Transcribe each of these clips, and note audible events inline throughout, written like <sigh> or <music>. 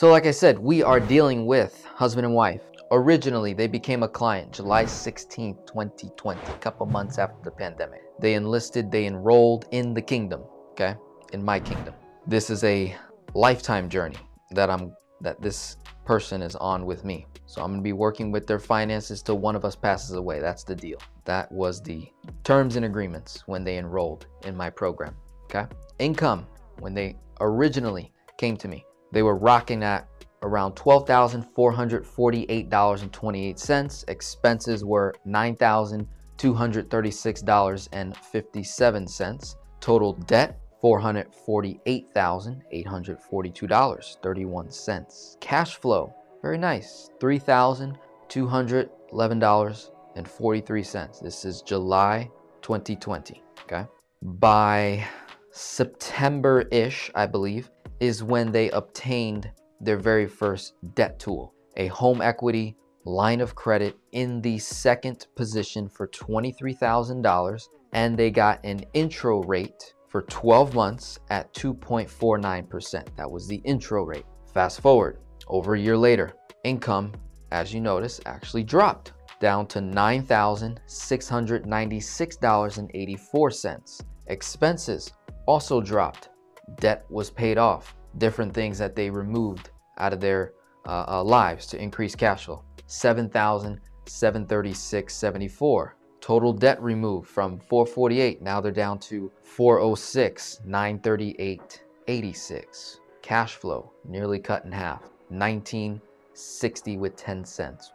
So like I said, we are dealing with husband and wife. Originally, they became a client July 16, 2020, a couple months after the pandemic. They enlisted, they enrolled in the kingdom, okay? In my kingdom. This is a lifetime journey that I'm that this person is on with me. So I'm gonna be working with their finances till one of us passes away. That's the deal. That was the terms and agreements when they enrolled in my program. Okay. Income, when they originally came to me, they were rocking at around $12,448.28. Expenses were $9,236.57. Total debt $448,842.31. Cash flow, very nice, $3,211.43. This is July 2020, okay? By September-ish, I believe, is when they obtained their very first debt tool, a home equity line of credit in the second position for $23,000 and they got an intro rate for 12 months at 2.49%. That was the intro rate. Fast forward, over a year later, income, as you notice, actually dropped down to $9,696.84. Expenses also dropped. Debt was paid off. Different things that they removed out of their uh, uh, lives to increase cash flow. 7,736.74. Total debt removed from 448. Now they're down to 406, 938.86. Cash flow nearly cut in half. 1960 with 10 cents.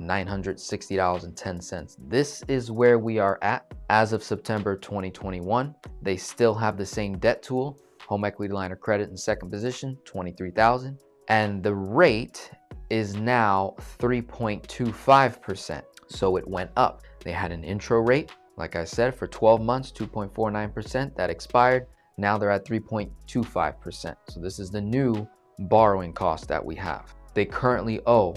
1,960.10. This is where we are at as of September 2021. They still have the same debt tool, home equity line of credit in second position, 23,000. And the rate is now 3.25%. So it went up. They had an intro rate, like I said, for 12 months, 2.49%. That expired. Now they're at 3.25%. So this is the new borrowing cost that we have. They currently owe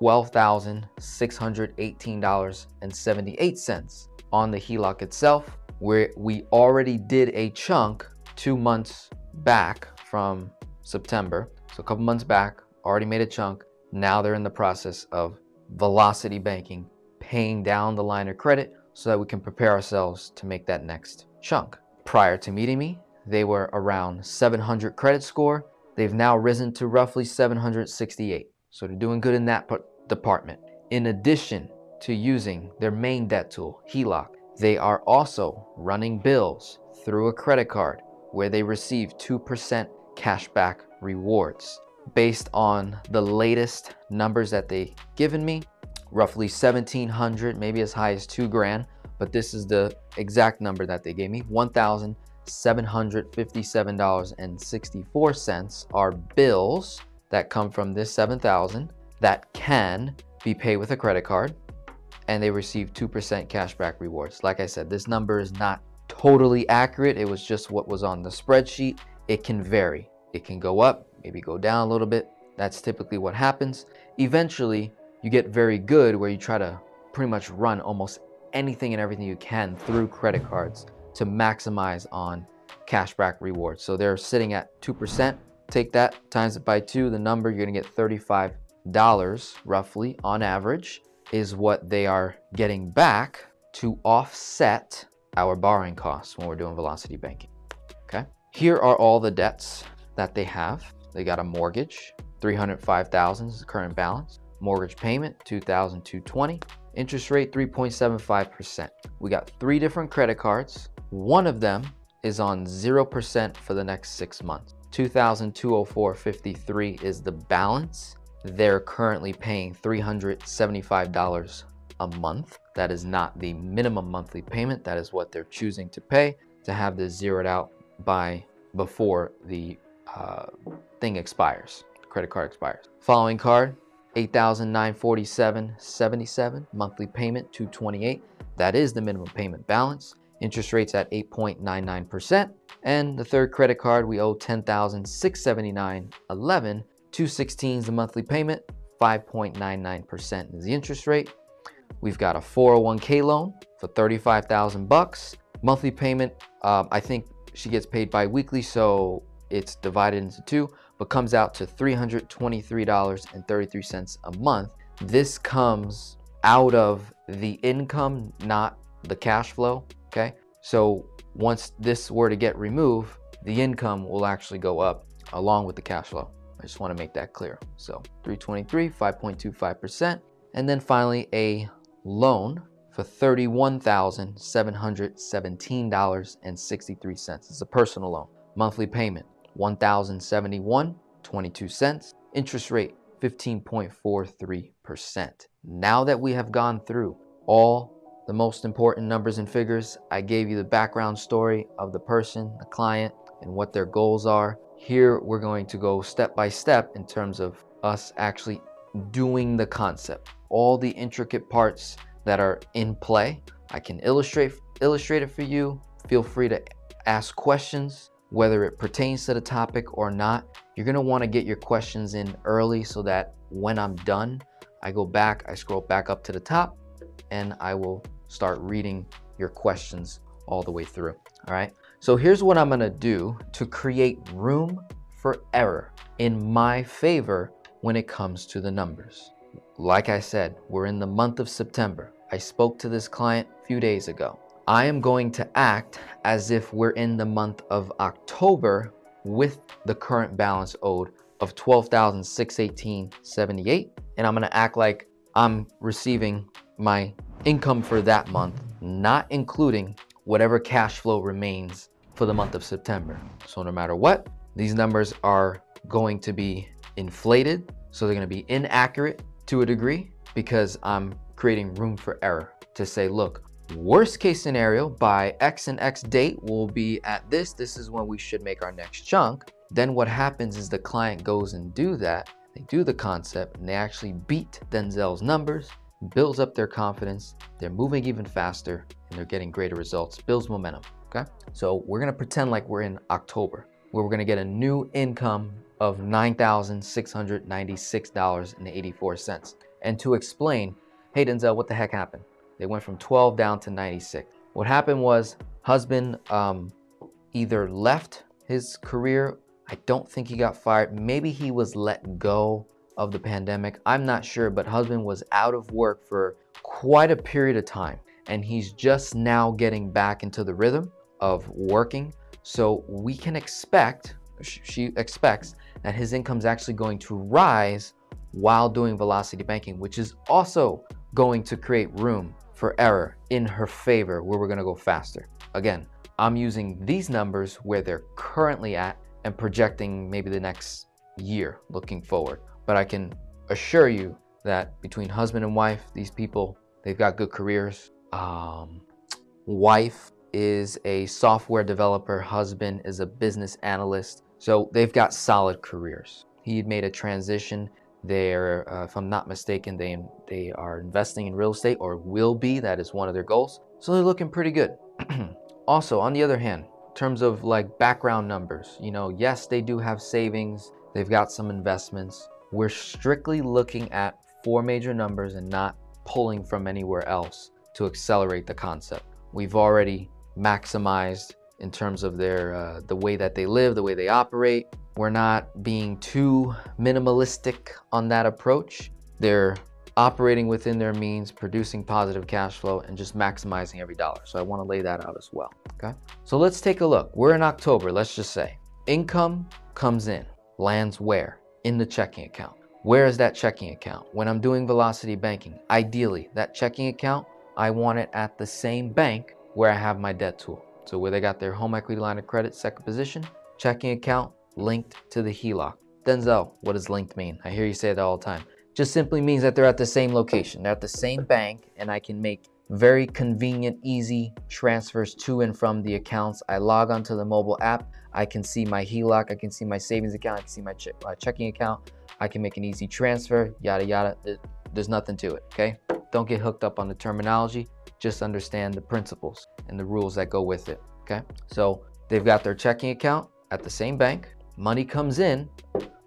$12,618.78 on the HELOC itself, where we already did a chunk two months back from September. So a couple months back, already made a chunk. Now they're in the process of velocity banking paying down the line of credit so that we can prepare ourselves to make that next chunk. Prior to meeting me, they were around 700 credit score. They've now risen to roughly 768. So they're doing good in that department. In addition to using their main debt tool, HELOC, they are also running bills through a credit card where they receive 2% cashback rewards. Based on the latest numbers that they given me, roughly 1700 maybe as high as two grand but this is the exact number that they gave me $1,757.64 are bills that come from this 7000 that can be paid with a credit card and they receive 2% cashback rewards. Like I said, this number is not totally accurate. It was just what was on the spreadsheet. It can vary. It can go up, maybe go down a little bit. That's typically what happens. Eventually, you get very good where you try to pretty much run almost anything and everything you can through credit cards to maximize on cashback rewards. So they're sitting at 2%. Take that, times it by two, the number you're gonna get $35 roughly on average is what they are getting back to offset our borrowing costs when we're doing velocity banking, okay? Here are all the debts that they have. They got a mortgage, 305,000 is the current balance. Mortgage payment, 2220 Interest rate, 3.75%. We got three different credit cards. One of them is on 0% for the next six months. 2204.53 is the balance. They're currently paying $375 a month. That is not the minimum monthly payment. That is what they're choosing to pay to have this zeroed out by before the uh, thing expires, credit card expires. Following card, 8,947.77 monthly payment 228 that is the minimum payment balance interest rates at 8.99% and the third credit card we owe 10,679.11 216 is the monthly payment 5.99% is the interest rate we've got a 401k loan for 35,000 bucks monthly payment um, I think she gets paid bi-weekly so it's divided into two but comes out to $323.33 a month. This comes out of the income, not the cash flow. Okay. So once this were to get removed, the income will actually go up along with the cash flow. I just want to make that clear. So 323, 5.25%. And then finally a loan for $31,717.63. It's a personal loan. Monthly payment, $1,071.22. Interest rate, 15.43%. Now that we have gone through all the most important numbers and figures, I gave you the background story of the person, the client, and what their goals are. Here, we're going to go step by step in terms of us actually doing the concept. All the intricate parts that are in play. I can illustrate illustrate it for you. Feel free to ask questions, whether it pertains to the topic or not. You're gonna wanna get your questions in early so that when I'm done, I go back, I scroll back up to the top, and I will start reading your questions all the way through, all right? So here's what I'm gonna do to create room for error in my favor when it comes to the numbers. Like I said, we're in the month of September. I spoke to this client a few days ago. I am going to act as if we're in the month of October with the current balance owed of 12,618.78 and I'm going to act like I'm receiving my income for that month, not including whatever cash flow remains for the month of September. So no matter what, these numbers are going to be inflated. So they're going to be inaccurate to a degree because I'm creating room for error to say, look, worst case scenario by X and X date will be at this. This is when we should make our next chunk. Then what happens is the client goes and do that. They do the concept and they actually beat Denzel's numbers, builds up their confidence. They're moving even faster and they're getting greater results, builds momentum. Okay. So we're to pretend like we're in October where we're to get a new income of $9,696.84. And to explain, hey Denzel, what the heck happened? They went from 12 down to 96. What happened was husband um, either left his career. I don't think he got fired. Maybe he was let go of the pandemic. I'm not sure, but husband was out of work for quite a period of time. And he's just now getting back into the rhythm of working. So we can expect, she expects that his income is actually going to rise while doing velocity banking, which is also going to create room for error in her favor where we're going to go faster. Again, I'm using these numbers where they're currently at and projecting maybe the next year looking forward. But I can assure you that between husband and wife, these people, they've got good careers. Um, wife is a software developer, husband is a business analyst. So they've got solid careers. He made a transition. They're, uh, if I'm not mistaken, they they are investing in real estate or will be. That is one of their goals. So they're looking pretty good. <clears throat> also, on the other hand, in terms of like background numbers, you know, yes, they do have savings. They've got some investments. We're strictly looking at four major numbers and not pulling from anywhere else to accelerate the concept. We've already maximized in terms of their uh, the way that they live, the way they operate. We're not being too minimalistic on that approach. They're operating within their means, producing positive cash flow, and just maximizing every dollar. So I want to lay that out as well. Okay. So let's take a look. We're in October. Let's just say income comes in, lands where? In the checking account. Where is that checking account? When I'm doing velocity banking, ideally, that checking account, I want it at the same bank where I have my debt tool. So where they got their home equity line of credit, second position, checking account linked to the HELOC. Denzel, what does linked mean? I hear you say that all the time. Just simply means that they're at the same location. They're at the same bank and I can make very convenient, easy transfers to and from the accounts. I log onto the mobile app. I can see my HELOC. I can see my savings account. I can see my, che my checking account. I can make an easy transfer, yada, yada. There's nothing to it, okay? Don't get hooked up on the terminology. Just understand the principles and the rules that go with it. Okay. So they've got their checking account at the same bank. Money comes in.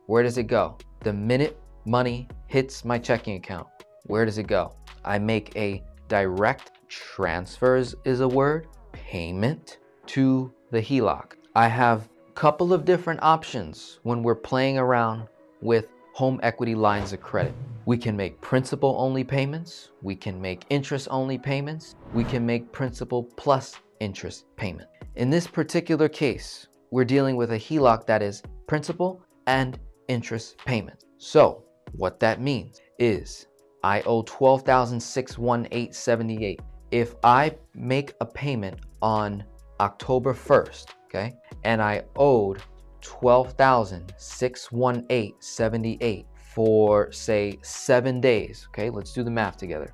Where does it go? The minute money hits my checking account, where does it go? I make a direct transfers is a word, payment to the HELOC. I have a couple of different options when we're playing around with home equity lines of credit. We can make principal only payments. We can make interest only payments. We can make principal plus interest payment. In this particular case, we're dealing with a HELOC that is principal and interest payment. So what that means is I owe 12,618.78. If I make a payment on October 1st, okay, and I owed 12,618.78 for say seven days, okay, let's do the math together.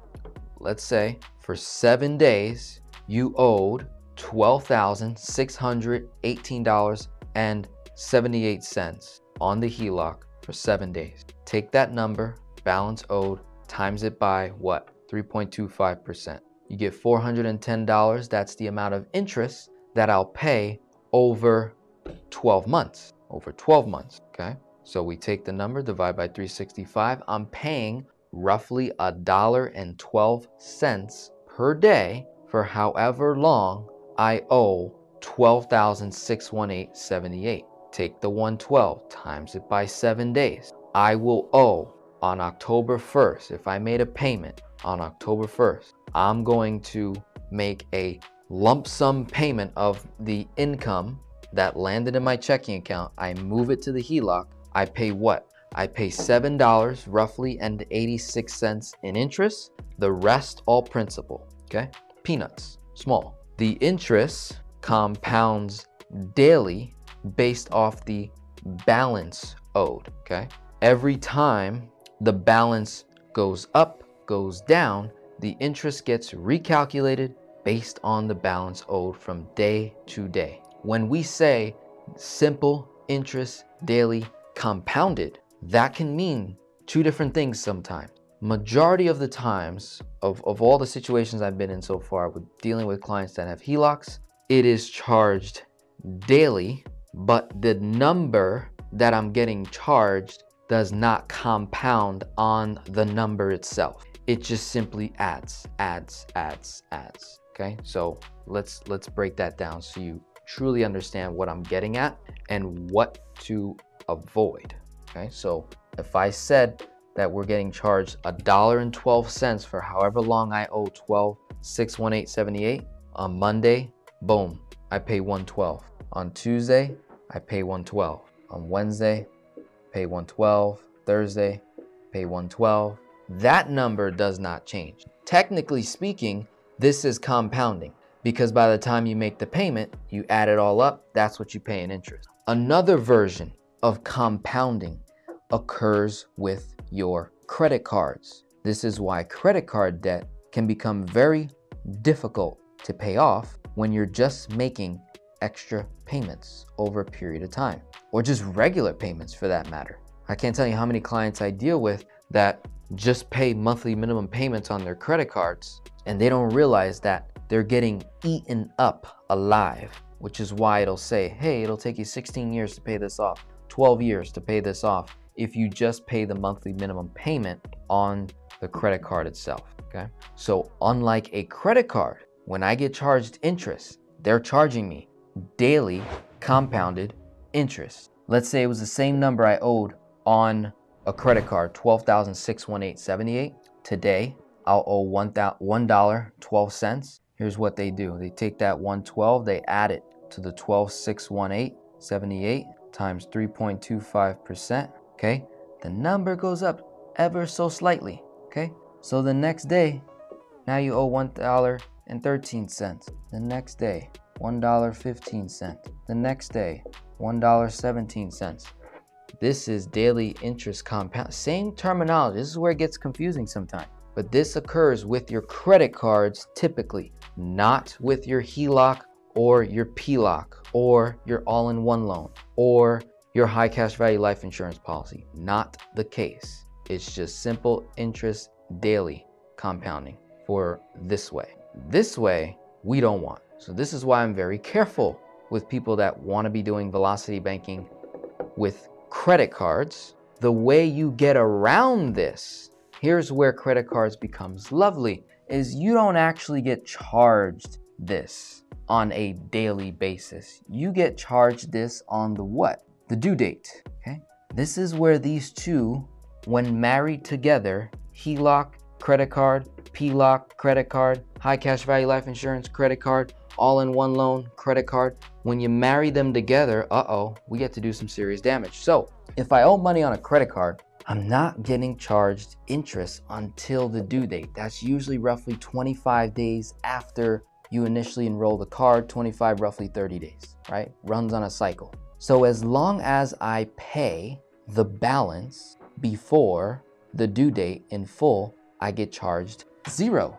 Let's say for seven days, you owed $12,618.78 on the HELOC for seven days. Take that number, balance owed, times it by what? 3.25%. You get $410. That's the amount of interest that I'll pay over 12 months. Over 12 months, okay? So we take the number, divide by 365. I'm paying roughly a dollar and 12 cents per day for however long I owe 12,618.78. Take the 112 times it by seven days. I will owe on October 1st, if I made a payment on October 1st, I'm going to make a lump sum payment of the income that landed in my checking account. I move it to the HELOC. I pay what? I pay $7 roughly and 86 cents in interest. The rest all principal, okay? Peanuts, small. The interest compounds daily based off the balance owed, okay? Every time the balance goes up, goes down, the interest gets recalculated based on the balance owed from day to day. When we say simple interest daily compounded, that can mean two different things sometimes. Majority of the times of, of all the situations I've been in so far with dealing with clients that have HELOCs, it is charged daily, but the number that I'm getting charged does not compound on the number itself. It just simply adds, adds, adds, adds. Okay, so let's let's break that down so you truly understand what I'm getting at and what to avoid. Okay, so if I said that we're getting charged a dollar and 12 cents for however long I owe 12 61878 on Monday, boom, I pay 112. On Tuesday, I pay 112. On Wednesday, pay 112. Thursday, pay 112. That number does not change. Technically speaking, this is compounding because by the time you make the payment, you add it all up, that's what you pay in interest. Another version of compounding occurs with your credit cards. This is why credit card debt can become very difficult to pay off when you're just making extra payments over a period of time, or just regular payments for that matter. I can't tell you how many clients I deal with that just pay monthly minimum payments on their credit cards and they don't realize that they're getting eaten up alive, which is why it'll say, hey, it'll take you 16 years to pay this off, 12 years to pay this off if you just pay the monthly minimum payment on the credit card itself. Okay. So, unlike a credit card, when I get charged interest, they're charging me daily compounded interest. Let's say it was the same number I owed on a credit card, 12,618.78. Today, I'll owe $1.12. Here's what they do. They take that 112, they add it to the 12,618.78 times 3.25%, okay? The number goes up ever so slightly, okay? So the next day, now you owe $1.13. The next day, $1.15. The next day, $1.17. This is daily interest compound. Same terminology. This is where it gets confusing sometimes. But this occurs with your credit cards typically, not with your HELOC or your PLOC or your all-in-one loan or your high cash value life insurance policy. Not the case. It's just simple interest daily compounding for this way. This way, we don't want. So this is why I'm very careful with people that want to be doing velocity banking with credit cards. The way you get around this, here's where credit cards becomes lovely, is you don't actually get charged this on a daily basis. You get charged this on the what? The due date, okay? This is where these two, when married together, HELOC, credit card, PLOC, credit card, high cash value life insurance, credit card, all in one loan, credit card. When you marry them together, uh-oh, we get to do some serious damage. So if I owe money on a credit card, I'm not getting charged interest until the due date. That's usually roughly 25 days after you initially enroll the card, 25, roughly 30 days, right? Runs on a cycle. So as long as I pay the balance before the due date in full, I get charged zero,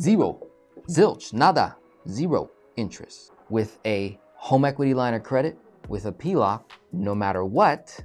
zero, zilch, nada, zero interest. With a home equity line of credit, with a PLOC, no matter what,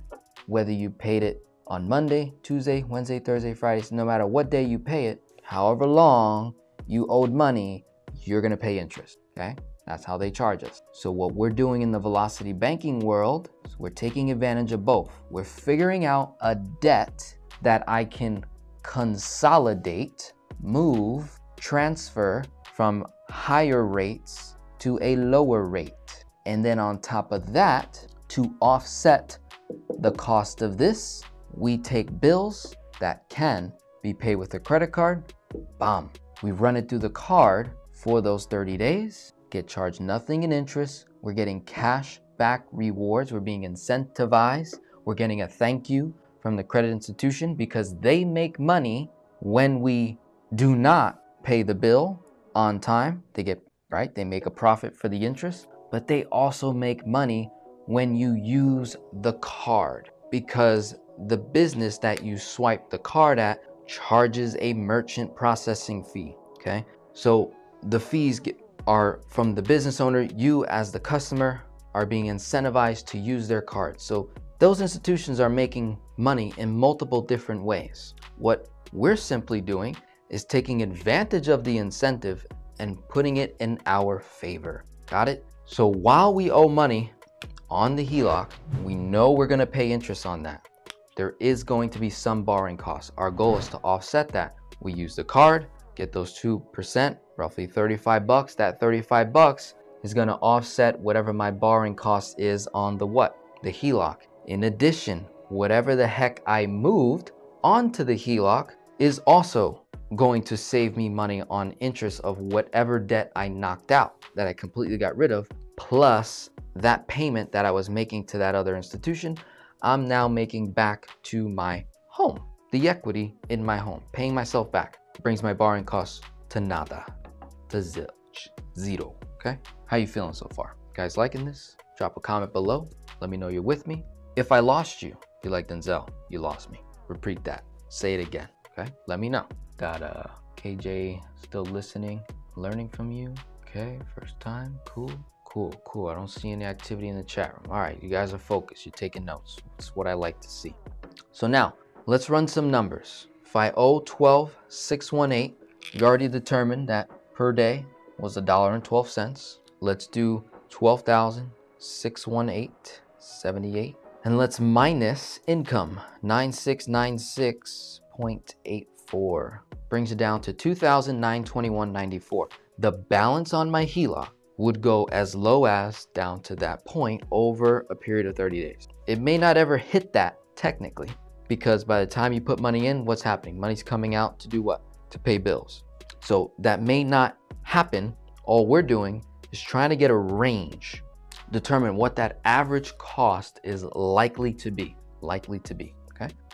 whether you paid it on Monday, Tuesday, Wednesday, Thursday, Friday, no matter what day you pay it, however long you owed money, you're gonna pay interest, okay? That's how they charge us. So what we're doing in the velocity banking world we're taking advantage of both. We're figuring out a debt that I can consolidate, move, transfer from higher rates to a lower rate. And then on top of that, to offset the cost of this, we take bills that can be paid with a credit card, bam. We run it through the card for those 30 days, get charged nothing in interest. We're getting cash back rewards. We're being incentivized. We're getting a thank you from the credit institution because they make money when we do not pay the bill on time. They get, right? They make a profit for the interest, but they also make money when you use the card because the business that you swipe the card at charges a merchant processing fee. Okay. So the fees get, are from the business owner. You, as the customer, are being incentivized to use their card. So those institutions are making money in multiple different ways. What we're simply doing is taking advantage of the incentive and putting it in our favor. Got it? So while we owe money on the HELOC, we know we're gonna pay interest on that. There is going to be some borrowing costs. Our goal is to offset that. We use the card, get those 2%, roughly 35 bucks. That 35 bucks is gonna offset whatever my borrowing cost is on the what? The HELOC. In addition, whatever the heck I moved onto the HELOC is also going to save me money on interest of whatever debt I knocked out that I completely got rid of, plus that payment that I was making to that other institution, I'm now making back to my home, the equity in my home, paying myself back. Brings my borrowing costs to nada, to zilch, zero, okay? How you feeling so far? Guys liking this? Drop a comment below. Let me know you're with me. If I lost you, you like Denzel, you lost me. Repeat that. Say it again, okay? Let me know. Got uh, KJ still listening, learning from you. Okay, first time, cool, cool, cool. I don't see any activity in the chat room. All right, you guys are focused. You're taking notes. That's what I like to see. So now, let's run some numbers. If I owe 12,618, you already determined that per day was a dollar and 12 cents. Let's do 12,618.78. And let's minus income, 9696.84 brings it down to 2,921.94. The balance on my HELOC would go as low as down to that point over a period of 30 days. It may not ever hit that technically because by the time you put money in, what's happening? Money's coming out to do what? To pay bills. So that may not happen. All we're doing is trying to get a range, determine what that average cost is likely to be, likely to be.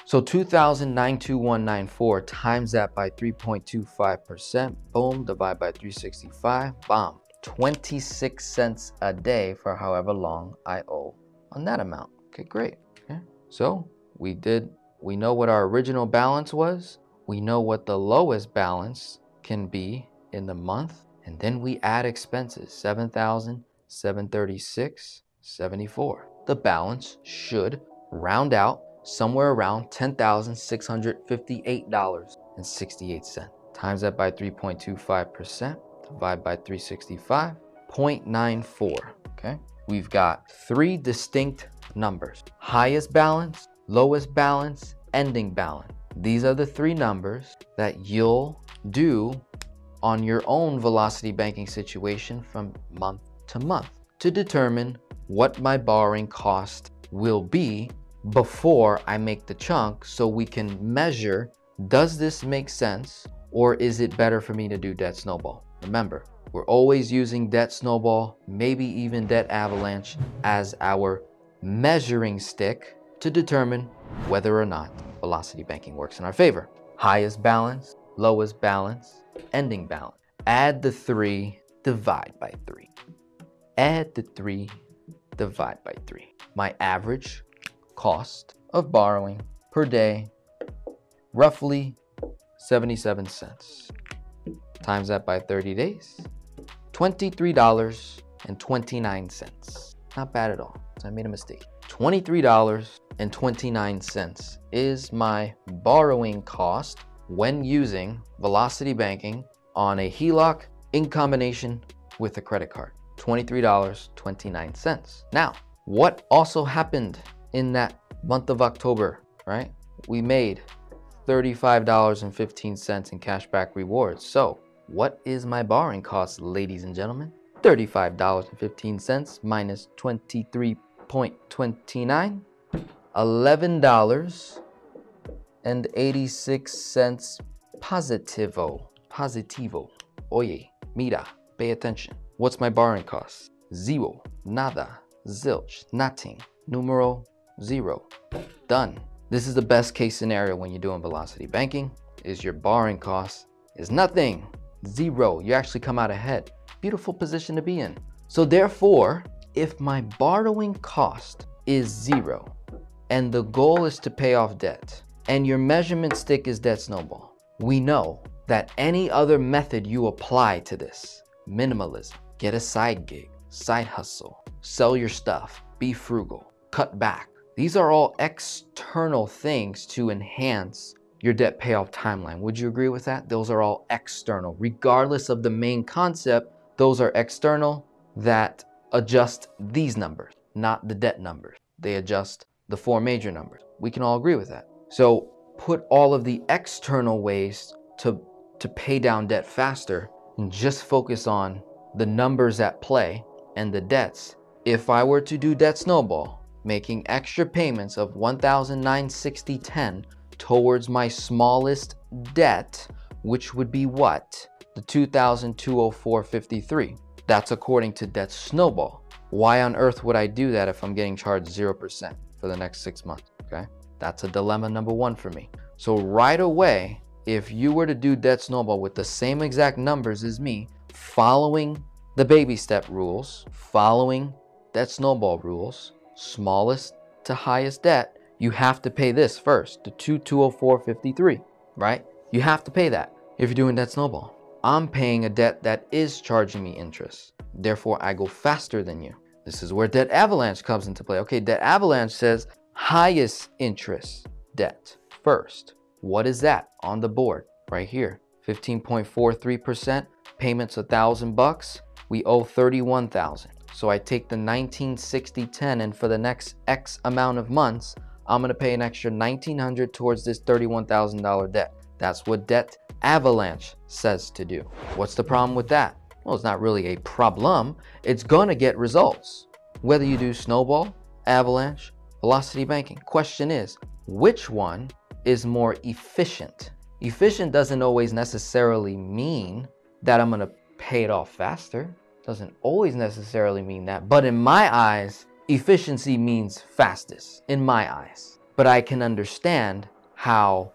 So 2,92194 times that by 3.25%. Boom, divide by 365. Bomb. 26 cents a day for however long I owe on that amount. Okay, great. Okay. So we did, we know what our original balance was. We know what the lowest balance can be in the month. And then we add expenses, 7,736.74. The balance should round out somewhere around $10,658.68. Times that by 3.25%, divide by 365, 0.94, okay? We've got three distinct numbers. Highest balance, lowest balance, ending balance. These are the three numbers that you'll do on your own velocity banking situation from month to month to determine what my borrowing cost will be before I make the chunk so we can measure does this make sense or is it better for me to do debt snowball? Remember, we're always using debt snowball, maybe even debt avalanche as our measuring stick to determine whether or not velocity banking works in our favor. Highest balance, lowest balance, ending balance. Add the three, divide by three. Add the three, divide by three. My average cost of borrowing per day, roughly 77 cents. Times that by 30 days, $23.29. Not bad at all. So I made a mistake. $23.29 is my borrowing cost when using Velocity Banking on a HELOC in combination with a credit card. $23.29. Now, what also happened in that month of October, right? We made $35.15 in cashback rewards. So, what is my borrowing cost, ladies and gentlemen? $35.15 minus 23.29, $11.86 positivo. Positivo. Oye, mira, pay attention. What's my borrowing cost? Zero, nada, zilch, nothing, numero zero. Done. This is the best case scenario when you're doing velocity banking is your borrowing cost is nothing, zero. You actually come out ahead. Beautiful position to be in. So therefore, if my borrowing cost is zero and the goal is to pay off debt and your measurement stick is debt snowball, we know that any other method you apply to this, minimalism, get a side gig, side hustle, sell your stuff, be frugal, cut back. These are all external things to enhance your debt payoff timeline. Would you agree with that? Those are all external. Regardless of the main concept, those are external that adjust these numbers, not the debt numbers. They adjust the four major numbers. We can all agree with that. So put all of the external ways to, to pay down debt faster and just focus on the numbers at play and the debts. If I were to do debt snowball, making extra payments of 1,960.10 towards my smallest debt, which would be what? The 2,204.53. That's according to Debt Snowball. Why on earth would I do that if I'm getting charged 0% for the next six months? Okay, that's a dilemma number one for me. So right away, if you were to do Debt Snowball with the same exact numbers as me, following the baby step rules, following Debt Snowball rules, smallest to highest debt, you have to pay this first, the 2204.53, right? You have to pay that if you're doing Debt Snowball. I'm paying a debt that is charging me interest. Therefore, I go faster than you. This is where debt avalanche comes into play. Okay, debt avalanche says highest interest debt first. What is that on the board right here? 15.43%, payments a thousand bucks. We owe 31,000. So I take the 1960-10 and for the next X amount of months, I'm gonna pay an extra 1900 towards this $31,000 debt. That's what debt avalanche says to do. What's the problem with that? Well, it's not really a problem. It's gonna get results. Whether you do snowball, avalanche, velocity banking. Question is, which one is more efficient? Efficient doesn't always necessarily mean that I'm gonna pay it off faster. Doesn't always necessarily mean that. But in my eyes, efficiency means fastest, in my eyes. But I can understand how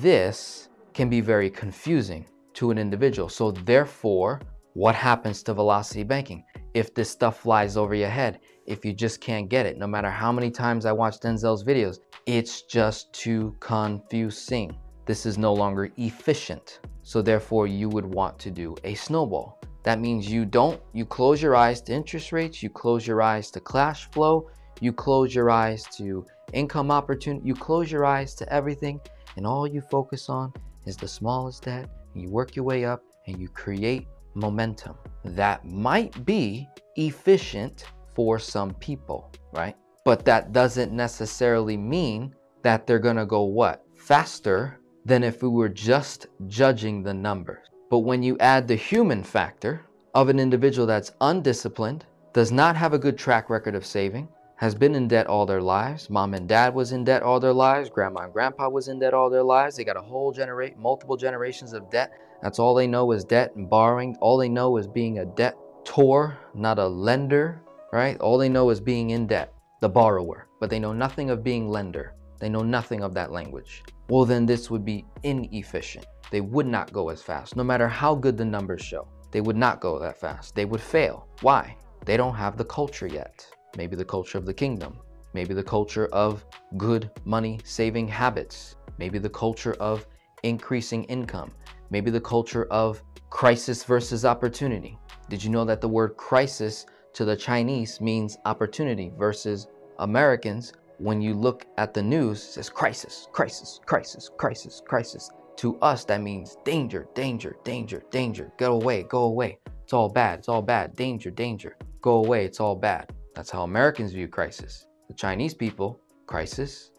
this can be very confusing to an individual. So therefore, what happens to velocity banking? If this stuff flies over your head, if you just can't get it, no matter how many times I watch Denzel's videos, it's just too confusing. This is no longer efficient. So therefore you would want to do a snowball. That means you don't, you close your eyes to interest rates, you close your eyes to cash flow, you close your eyes to income opportunity, you close your eyes to everything, and all you focus on is the smallest debt, and you work your way up and you create momentum. That might be efficient for some people, right? But that doesn't necessarily mean that they're gonna go what? Faster than if we were just judging the numbers. But when you add the human factor of an individual that's undisciplined, does not have a good track record of saving, has been in debt all their lives. Mom and dad was in debt all their lives. Grandma and grandpa was in debt all their lives. They got a whole generate multiple generations of debt. That's all they know is debt and borrowing. All they know is being a debt debtor, not a lender, right? All they know is being in debt, the borrower, but they know nothing of being lender. They know nothing of that language. Well, then this would be inefficient. They would not go as fast, no matter how good the numbers show. They would not go that fast. They would fail. Why? They don't have the culture yet maybe the culture of the kingdom, maybe the culture of good money saving habits, maybe the culture of increasing income, maybe the culture of crisis versus opportunity. Did you know that the word crisis to the Chinese means opportunity versus Americans? When you look at the news, it says crisis, crisis, crisis, crisis, crisis. To us, that means danger, danger, danger, danger. Go away, go away. It's all bad, it's all bad. Danger, danger. Go away, it's all bad. That's how Americans view crisis. The Chinese people, crisis,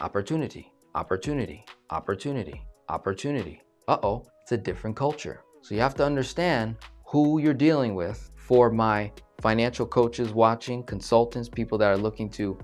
opportunity, opportunity, opportunity, opportunity. Uh-oh, it's a different culture. So you have to understand who you're dealing with for my financial coaches watching, consultants, people that are looking to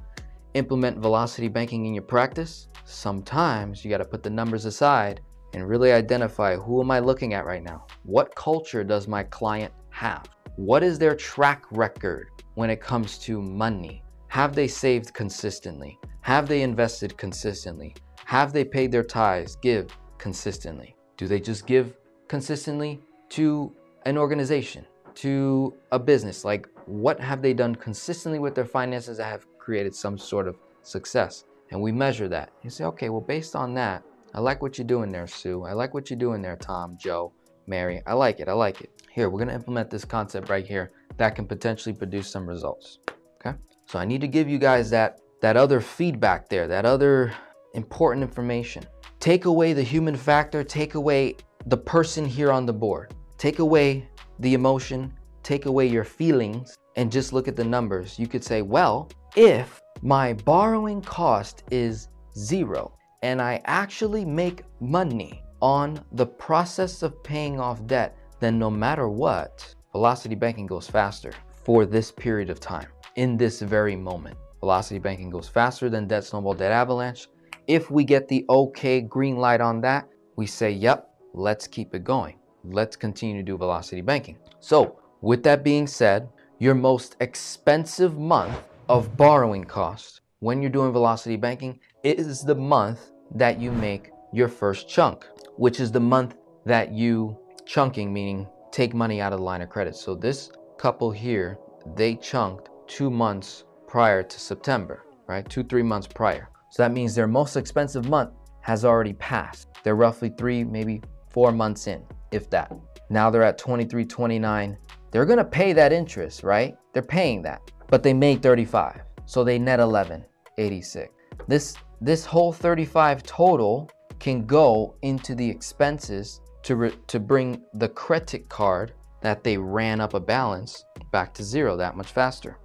implement velocity banking in your practice. Sometimes you got to put the numbers aside and really identify who am I looking at right now? What culture does my client have? What is their track record? when it comes to money? Have they saved consistently? Have they invested consistently? Have they paid their tithes, give consistently? Do they just give consistently to an organization, to a business? Like, what have they done consistently with their finances that have created some sort of success? And we measure that. You say, okay, well, based on that, I like what you're doing there, Sue. I like what you're doing there, Tom, Joe, Mary. I like it. I like it. Here, we're going to implement this concept right here that can potentially produce some results. Okay. So I need to give you guys that, that other feedback there, that other important information. Take away the human factor, take away the person here on the board, take away the emotion, take away your feelings, and just look at the numbers. You could say, well, if my borrowing cost is zero and I actually make money on the process of paying off debt, then no matter what, Velocity banking goes faster for this period of time, in this very moment. Velocity banking goes faster than Debt Snowball, Debt Avalanche. If we get the okay green light on that, we say, yep, let's keep it going. Let's continue to do velocity banking. So, with that being said, your most expensive month of borrowing cost when you're doing velocity banking is the month that you make your first chunk, which is the month that you chunking, meaning take money out of the line of credit. So this couple here, they chunked two months prior to September, right? Two, three months prior. So that means their most expensive month has already passed. They're roughly three, maybe four months in, if that. Now they're at 23, 29. They're gonna pay that interest, right? They're paying that, but they made 35. So they net 11, 86. This, this whole 35 total can go into the expenses to, to bring the credit card that they ran up a balance back to zero that much faster.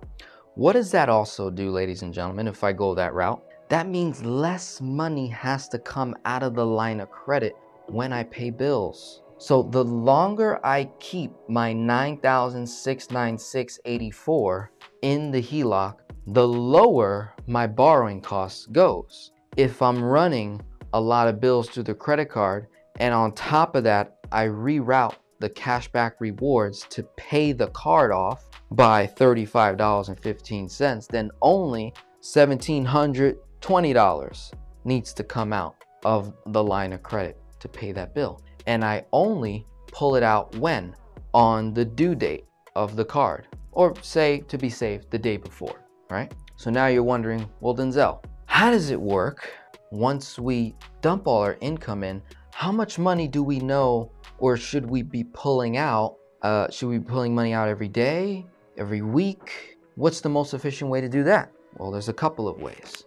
What does that also do, ladies and gentlemen, if I go that route? That means less money has to come out of the line of credit when I pay bills. So the longer I keep my 9,696.84 in the HELOC, the lower my borrowing cost goes. If I'm running a lot of bills through the credit card and on top of that, I reroute the cashback rewards to pay the card off by $35.15, then only $1,720 needs to come out of the line of credit to pay that bill. And I only pull it out when? On the due date of the card. Or say, to be saved the day before, right? So now you're wondering, well, Denzel, how does it work once we dump all our income in? how much money do we know or should we be pulling out? Uh, should we be pulling money out every day, every week? What's the most efficient way to do that? Well, there's a couple of ways,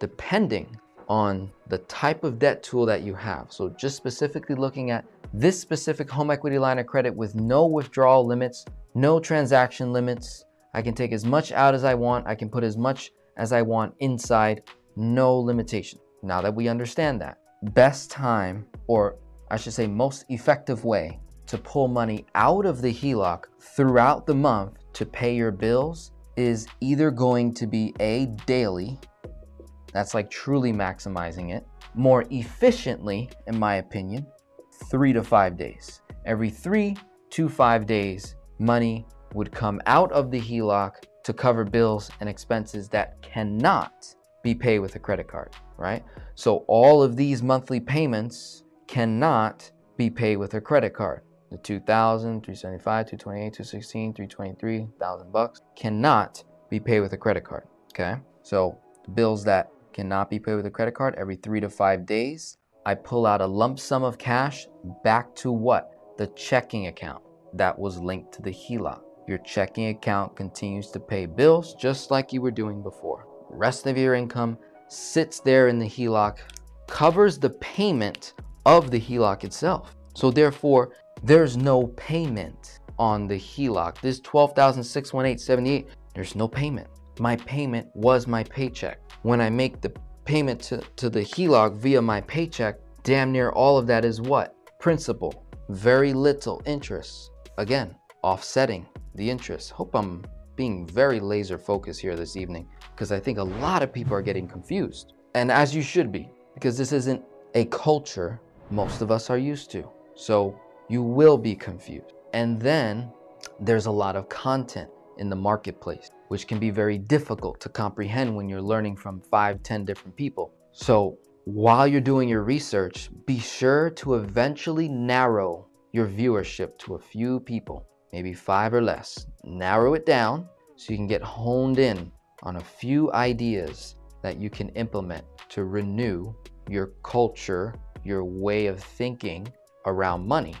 depending on the type of debt tool that you have. So just specifically looking at this specific home equity line of credit with no withdrawal limits, no transaction limits. I can take as much out as I want. I can put as much as I want inside, no limitation. Now that we understand that, best time, or I should say most effective way to pull money out of the HELOC throughout the month to pay your bills is either going to be a daily, that's like truly maximizing it, more efficiently, in my opinion, three to five days. Every three to five days, money would come out of the HELOC to cover bills and expenses that cannot be paid with a credit card, right? So all of these monthly payments cannot be paid with a credit card. The 2000, 375, 228, 216, 323, 1000 bucks cannot be paid with a credit card, okay? So bills that cannot be paid with a credit card every 3 to 5 days, I pull out a lump sum of cash back to what? The checking account that was linked to the HELOC. Your checking account continues to pay bills just like you were doing before. Rest of your income sits there in the HELOC, covers the payment of the HELOC itself. So therefore, there's no payment on the HELOC. This 12,618.78, there's no payment. My payment was my paycheck. When I make the payment to, to the HELOC via my paycheck, damn near all of that is what? Principal. Very little interest. Again, offsetting the interest. Hope I'm being very laser focused here this evening because I think a lot of people are getting confused. And as you should be, because this isn't a culture most of us are used to. So you will be confused. And then there's a lot of content in the marketplace, which can be very difficult to comprehend when you're learning from five, ten different people. So while you're doing your research, be sure to eventually narrow your viewership to a few people maybe five or less. Narrow it down so you can get honed in on a few ideas that you can implement to renew your culture, your way of thinking around money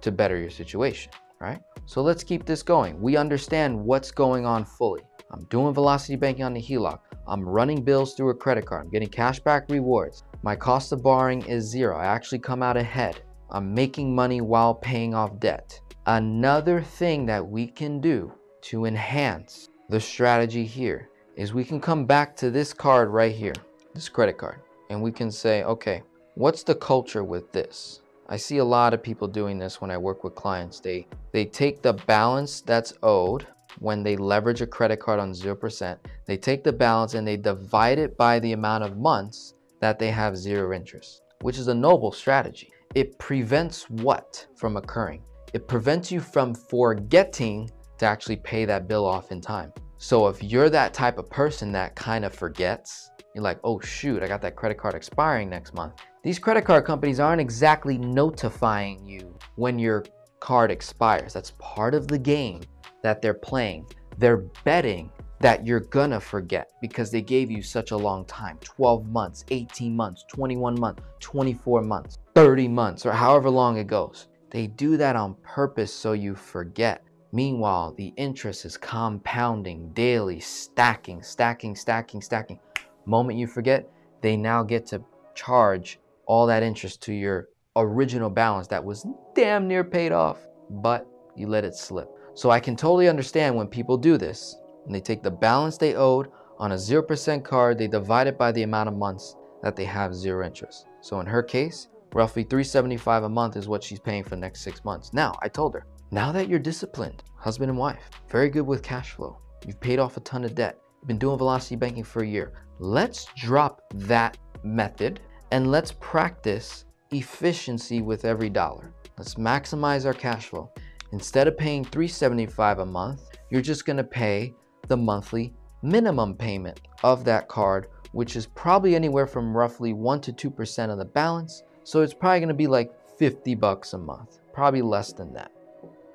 to better your situation, right? So let's keep this going. We understand what's going on fully. I'm doing velocity banking on the HELOC. I'm running bills through a credit card. I'm getting cashback rewards. My cost of borrowing is zero. I actually come out ahead. I'm making money while paying off debt. Another thing that we can do to enhance the strategy here is we can come back to this card right here, this credit card, and we can say, okay, what's the culture with this? I see a lot of people doing this when I work with clients. They they take the balance that's owed when they leverage a credit card on 0%. They take the balance and they divide it by the amount of months that they have zero interest, which is a noble strategy. It prevents what from occurring? it prevents you from forgetting to actually pay that bill off in time. So if you're that type of person that kind of forgets, you're like, oh shoot, I got that credit card expiring next month. These credit card companies aren't exactly notifying you when your card expires. That's part of the game that they're playing. They're betting that you're gonna forget because they gave you such a long time 12 months, 18 months, 21 months, 24 months, 30 months, or however long it goes. They do that on purpose so you forget. Meanwhile, the interest is compounding daily, stacking, stacking, stacking, stacking. Moment you forget, they now get to charge all that interest to your original balance that was damn near paid off, but you let it slip. So I can totally understand when people do this and they take the balance they owed on a 0% card, they divide it by the amount of months that they have zero interest. So in her case, Roughly 375 a month is what she's paying for the next six months. Now, I told her, now that you're disciplined, husband and wife, very good with cash flow, you've paid off a ton of debt, you've been doing velocity banking for a year, let's drop that method and let's practice efficiency with every dollar. Let's maximize our cash flow. Instead of paying 375 a month, you're just gonna pay the monthly minimum payment of that card, which is probably anywhere from roughly 1 to 2% of the balance. So it's probably gonna be like 50 bucks a month, probably less than that,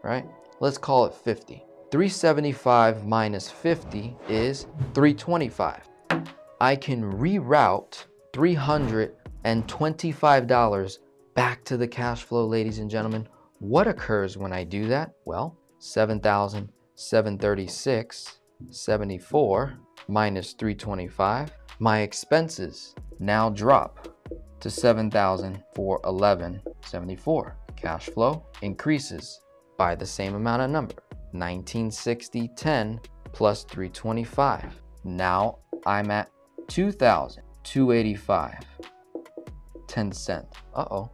right? Let's call it 50. 375 minus 50 is 325. I can reroute $325 back to the cash flow, ladies and gentlemen. What occurs when I do that? Well, 7,736, 74 minus 325. My expenses now drop to 7,411.74. Cash flow increases by the same amount of number, 1960.10 plus 325. Now I'm at 2,285. 10 cents. Uh-oh.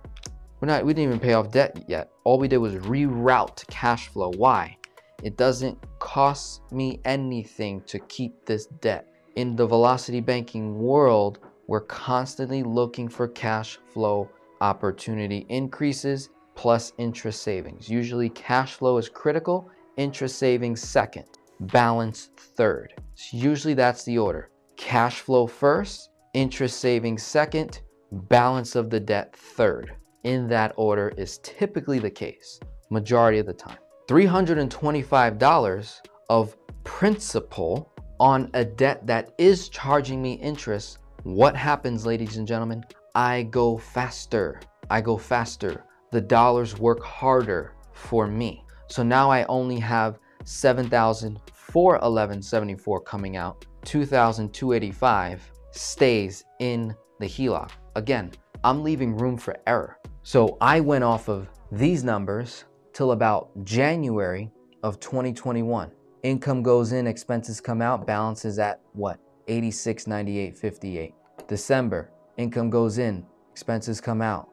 We're not, we didn't even pay off debt yet. All we did was reroute cash flow. Why? It doesn't cost me anything to keep this debt. In the velocity banking world, we're constantly looking for cash flow opportunity increases plus interest savings. Usually cash flow is critical, interest savings second, balance third. So usually that's the order. Cash flow first, interest savings second, balance of the debt third. In that order is typically the case, majority of the time. $325 of principal on a debt that is charging me interest, what happens, ladies and gentlemen? I go faster. I go faster. The dollars work harder for me. So now I only have 7,411.74 coming out. 2,285 stays in the HELOC. Again, I'm leaving room for error. So I went off of these numbers till about January of 2021. Income goes in, expenses come out, balances at what? 8698.58. December, income goes in, expenses come out.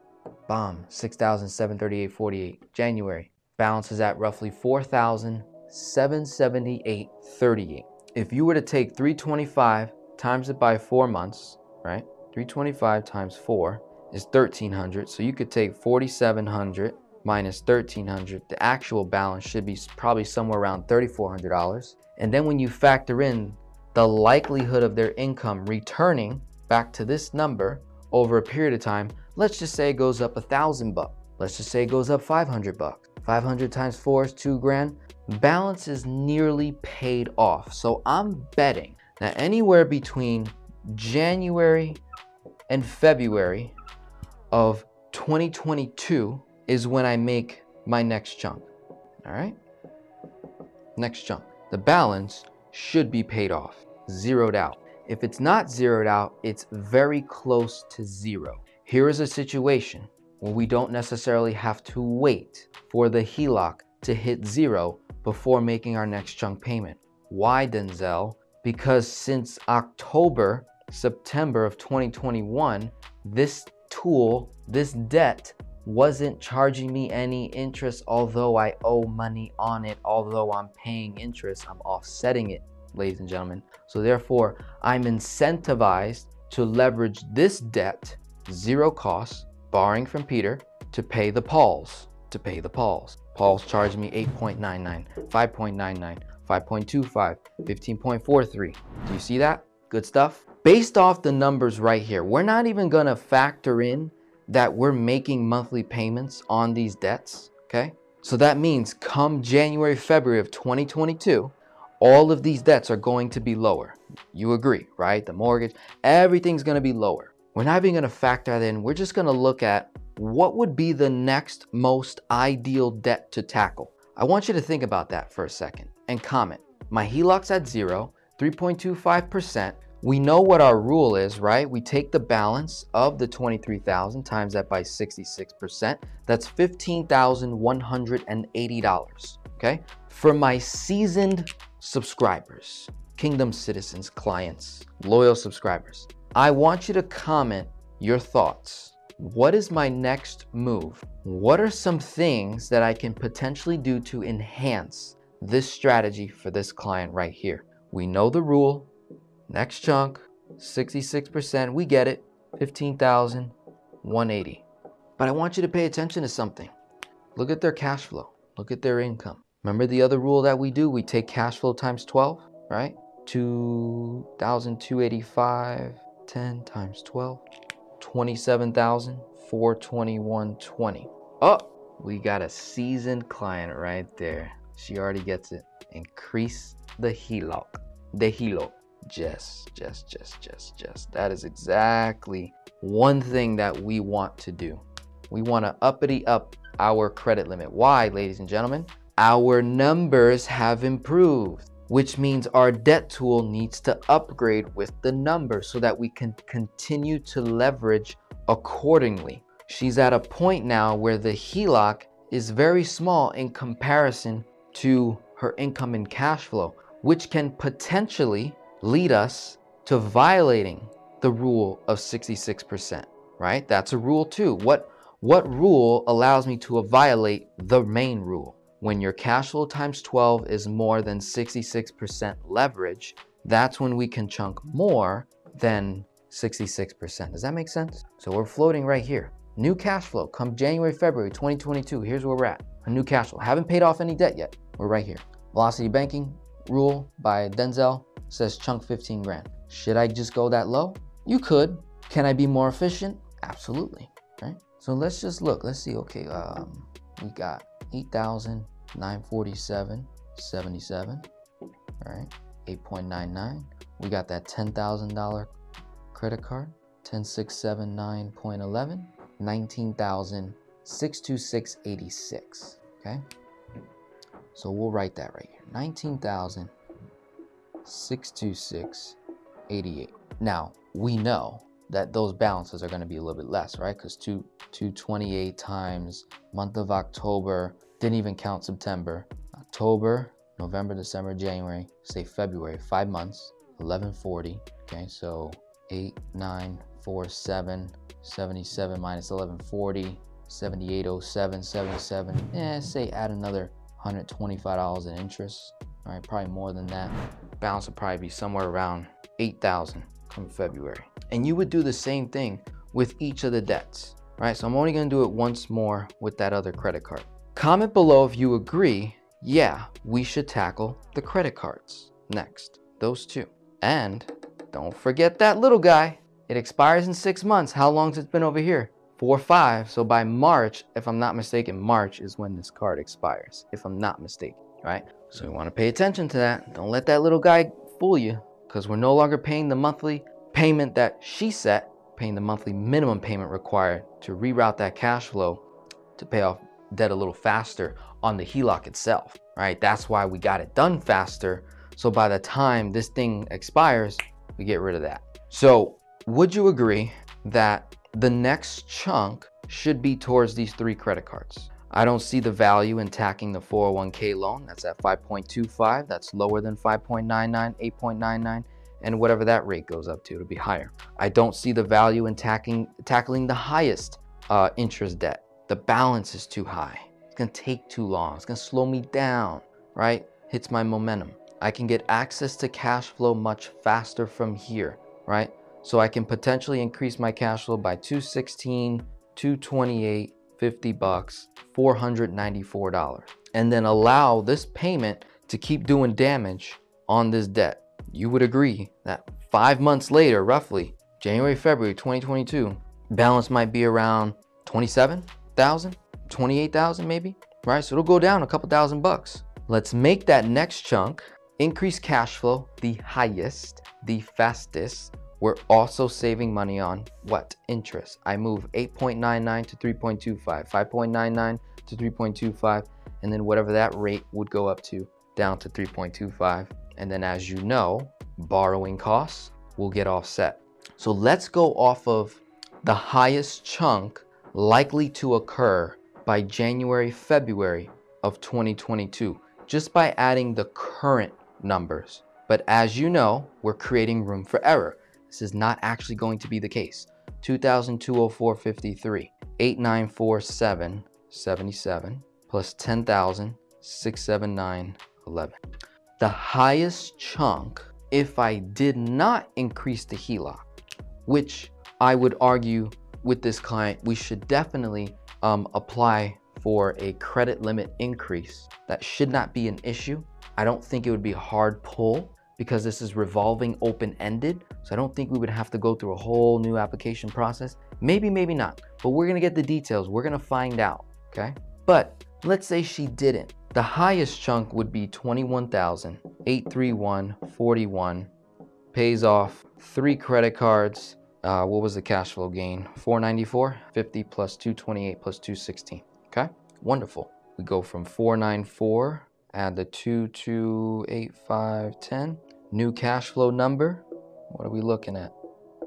Bomb, 6,738.48. January, balances at roughly 4,778.38. If you were to take 325 times it by four months, right? 325 times four is 1,300. So you could take 4,700 minus 1300 the actual balance should be probably somewhere around $3400 and then when you factor in the likelihood of their income returning back to this number over a period of time let's just say it goes up a thousand bucks let's just say it goes up 500 bucks 500 times 4 is 2 grand. Balance is nearly paid off. So i'm betting that anywhere between january and february of 2022 is when I make my next chunk. All right? Next chunk. The balance should be paid off, zeroed out. If it's not zeroed out, it's very close to zero. Here is a situation where we don't necessarily have to wait for the HELOC to hit zero before making our next chunk payment. Why, Denzel? Because since October, September of 2021, this tool, this debt wasn't charging me any interest, although I owe money on it, although I'm paying interest, I'm offsetting it, ladies and gentlemen. So therefore, I'm incentivized to leverage this debt, zero cost, borrowing from Peter, to pay the Pauls, to pay the Pauls. Paul's charged me 8.99, 5.99, 5.25, 15.43. Do you see that? Good stuff. Based off the numbers right here, we're not even gonna factor in that we're making monthly payments on these debts, okay? So that means come January, February of 2022, all of these debts are going to be lower. You agree, right? The mortgage, everything's going to be lower. We're not even going to factor that in. We're just going to look at what would be the next most ideal debt to tackle. I want you to think about that for a second and comment. My HELOC's at zero, 3.25%. We know what our rule is, right? We take the balance of the 23,000 times that by 66%. That's $15,180, okay? For my seasoned subscribers, Kingdom citizens, clients, loyal subscribers, I want you to comment your thoughts. What is my next move? What are some things that I can potentially do to enhance this strategy for this client right here? We know the rule, Next chunk, 66%. We get it. 15,180. But I want you to pay attention to something. Look at their cash flow. Look at their income. Remember the other rule that we do? We take cash flow times 12, right? 2,285, 10 times 12, 27,421.20. Oh, we got a seasoned client right there. She already gets it. Increase the HELOC. The HELOC. Just, just, just, just, just. That is exactly one thing that we want to do. We want to uppity up our credit limit. Why, ladies and gentlemen? Our numbers have improved, which means our debt tool needs to upgrade with the numbers so that we can continue to leverage accordingly. She's at a point now where the HELOC is very small in comparison to her income and cash flow, which can potentially lead us to violating the rule of 66%, right? That's a rule too. What What rule allows me to violate the main rule? When your cash flow times 12 is more than 66% leverage, that's when we can chunk more than 66%. Does that make sense? So we're floating right here. New cash flow come January, February 2022. Here's where we're at. A new cash flow. Haven't paid off any debt yet. We're right here. Velocity banking rule by Denzel says chunk 15 grand. Should I just go that low? You could. Can I be more efficient? Absolutely. Right. So let's just look. Let's see. Okay. Um, we got 8,947, 77. All right. 8.99. We got that $10,000 credit card. 10679.11. 19,626.86. Okay. So we'll write that right here. 19,626.88. Now, we know that those balances are going to be a little bit less, right? Because 2, 228 times month of October, didn't even count September. October, November, December, January, say February, five months, 1140. Okay, so 8, 9, 4, 7, 77 minus 1140, 7807, 77. Yeah, say add another $125 in interest. All right, probably more than that. Balance would probably be somewhere around 8,000 come February. And you would do the same thing with each of the debts, right? So I'm only gonna do it once more with that other credit card. Comment below if you agree, yeah, we should tackle the credit cards next, those two. And don't forget that little guy. It expires in six months. How long's it been over here? Four five. So by March, if I'm not mistaken, March is when this card expires, if I'm not mistaken, right? So you want to pay attention to that. Don't let that little guy fool you because we're no longer paying the monthly payment that she set, paying the monthly minimum payment required to reroute that cash flow to pay off debt a little faster on the HELOC itself, right? That's why we got it done faster. So by the time this thing expires, we get rid of that. So would you agree that the next chunk should be towards these three credit cards? I don't see the value in tacking the 401k loan. That's at 5.25. That's lower than 5.99, 8.99, and whatever that rate goes up to, it'll be higher. I don't see the value in tacking, tackling the highest uh, interest debt. The balance is too high. It's gonna take too long. It's gonna slow me down, right? Hits my momentum. I can get access to cash flow much faster from here, right? So I can potentially increase my cash flow by 216, 228, 50 bucks, $494. And then allow this payment to keep doing damage on this debt. You would agree that five months later, roughly, January, February 2022, balance might be around 27,000, 28,000 maybe, right? So it'll go down a couple thousand bucks. Let's make that next chunk increase cash flow the highest, the fastest, we're also saving money on what? Interest. I move 8.99 to 3.25, 5.99 to 3.25, and then whatever that rate would go up to down to 3.25. And then as you know, borrowing costs will get offset. So let's go off of the highest chunk likely to occur by January, February of 2022, just by adding the current numbers. But as you know, we're creating room for error. This is not actually going to be the case. 2,204.53, 8,947.77, plus 10,679.11. The highest chunk, if I did not increase the HELOC, which I would argue with this client, we should definitely um, apply for a credit limit increase. That should not be an issue. I don't think it would be a hard pull because this is revolving open-ended. So I don't think we would have to go through a whole new application process. Maybe, maybe not, but we're gonna get the details. We're gonna find out, okay? But let's say she didn't. The highest chunk would be 21,831.41, pays off three credit cards. Uh, what was the cash flow gain? 494, 50 plus 228 plus 216, okay? Wonderful. We go from 494 add the 228510 new cash flow number? What are we looking at?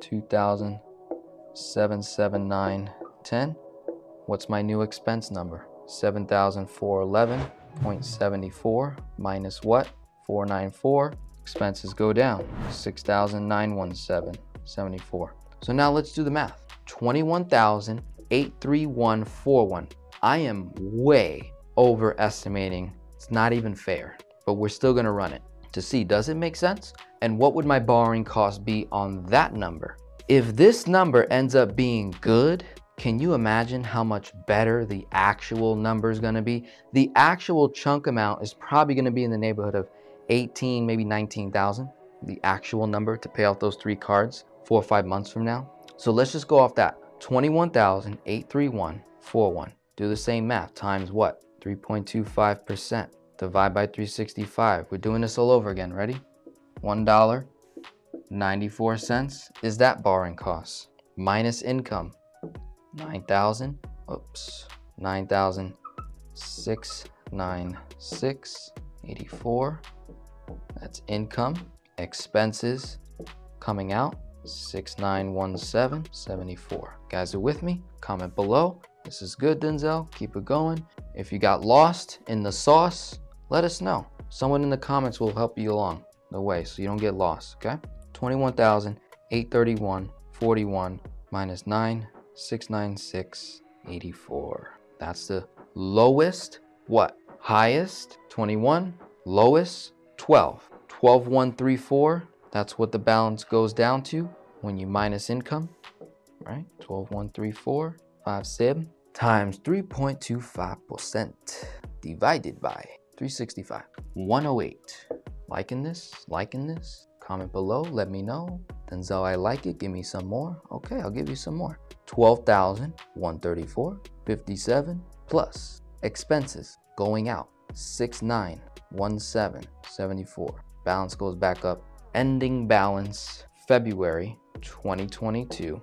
277910 what's my new expense number? 7411.74 minus what? 494 expenses go down. 6917.74 so now let's do the math. 21,000 83141. I am way overestimating. It's not even fair, but we're still gonna run it to see, does it make sense? And what would my borrowing cost be on that number? If this number ends up being good, can you imagine how much better the actual number is gonna be? The actual chunk amount is probably gonna be in the neighborhood of 18, maybe 19,000, the actual number to pay off those three cards four or five months from now. So let's just go off that. 21,831.41. Do the same math times what? 3.25%. Divide by 365. We're doing this all over again. Ready? $1, 94 cents is that borrowing cost. Minus income, 9,000. Oops, 9,696.84. That's income. Expenses coming out, 6917.74. Guys are with me? Comment below. This is good, Denzel. Keep it going. If you got lost in the sauce, let us know. Someone in the comments will help you along the way so you don't get lost, okay? 21,831.41 minus 9,696.84. That's the lowest, what? Highest, 21. Lowest, 12. 12,134, that's what the balance goes down to when you minus income, right? 12,134, 57 times 3.25% divided by 365. 108. Liking this? Liking this? Comment below, let me know. Denzel, I like it. Give me some more. Okay, I'll give you some more. 12,134, 57 plus expenses going out 691774. Balance goes back up. Ending balance February 2022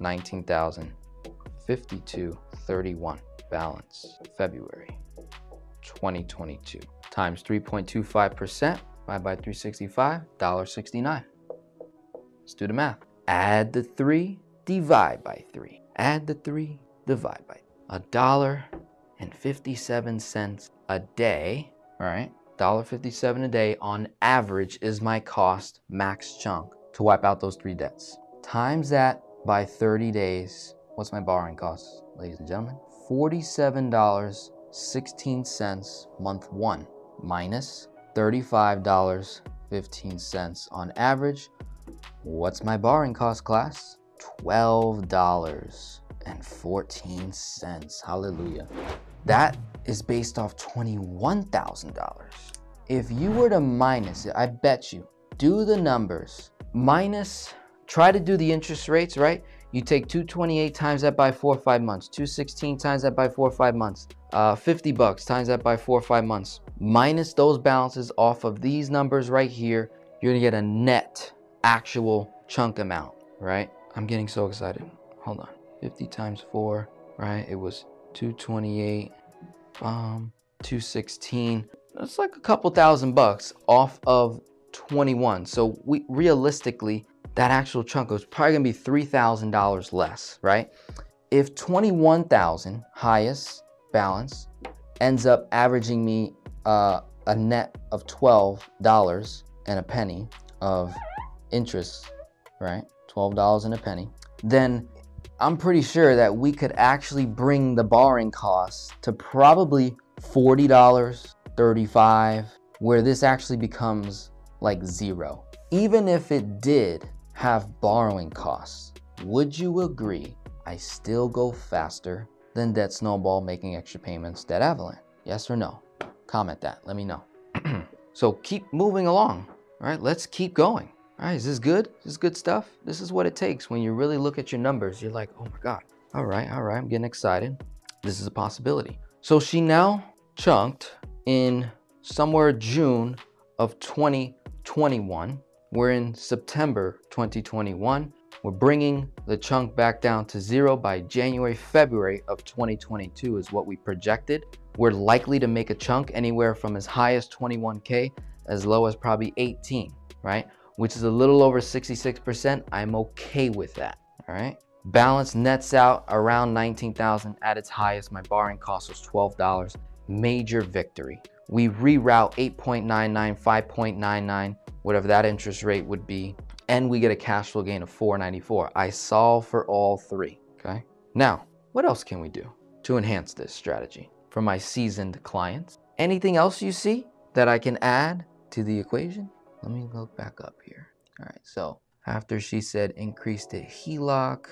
19,052.31 balance February 2022 times 3.25% divided by 365, $1.69. Let's do the math. Add the 3, divide by 3. Add the 3, divide by a dollar and 57 cents a day, all right? $1.57 a day on average is my cost max chunk to wipe out those three debts. Times that by 30 days, what's my borrowing cost, ladies and gentlemen? $47 16 cents month one minus $35.15 on average. What's my borrowing cost class? $12.14. Hallelujah. That is based off $21,000. If you were to minus it, I bet you, do the numbers, minus, try to do the interest rates, right? You take 228 times that by four or five months, 216 times that by four or five months, uh, 50 bucks times that by four or five months. Minus those balances off of these numbers right here, you're gonna get a net actual chunk amount, right? I'm getting so excited. Hold on. 50 times four, right? It was 228, um, 216. That's like a couple thousand bucks off of 21. So we realistically, that actual chunk was probably gonna be $3,000 less, right? If 21,000 highest balance ends up averaging me uh, a net of $12 and a penny of interest, right? $12 and a penny, then I'm pretty sure that we could actually bring the borrowing costs to probably $40, 35, where this actually becomes like zero. Even if it did have borrowing costs, would you agree I still go faster than Debt Snowball making extra payments, Debt Avalanche? Yes or no? Comment that. Let me know. <clears throat> so keep moving along. All right, let's keep going. All right, is this good? This is this good stuff? This is what it takes when you really look at your numbers. You're like, oh my God. All right, all right, I'm getting excited. This is a possibility. So she now chunked in somewhere June of 2021. We're in September 2021. We're bringing the chunk back down to zero by January, February of 2022 is what we projected. We're likely to make a chunk anywhere from as high as 21K, as low as probably 18, right? Which is a little over 66%. I'm okay with that, all right? Balance nets out around 19,000 at its highest. My borrowing cost was $12. Major victory. We reroute 8.99, 5.99, whatever that interest rate would be and we get a cash flow gain of 494. I solve for all three, okay? Now, what else can we do to enhance this strategy for my seasoned clients? Anything else you see that I can add to the equation? Let me look back up here. All right, so after she said increase the HELOC,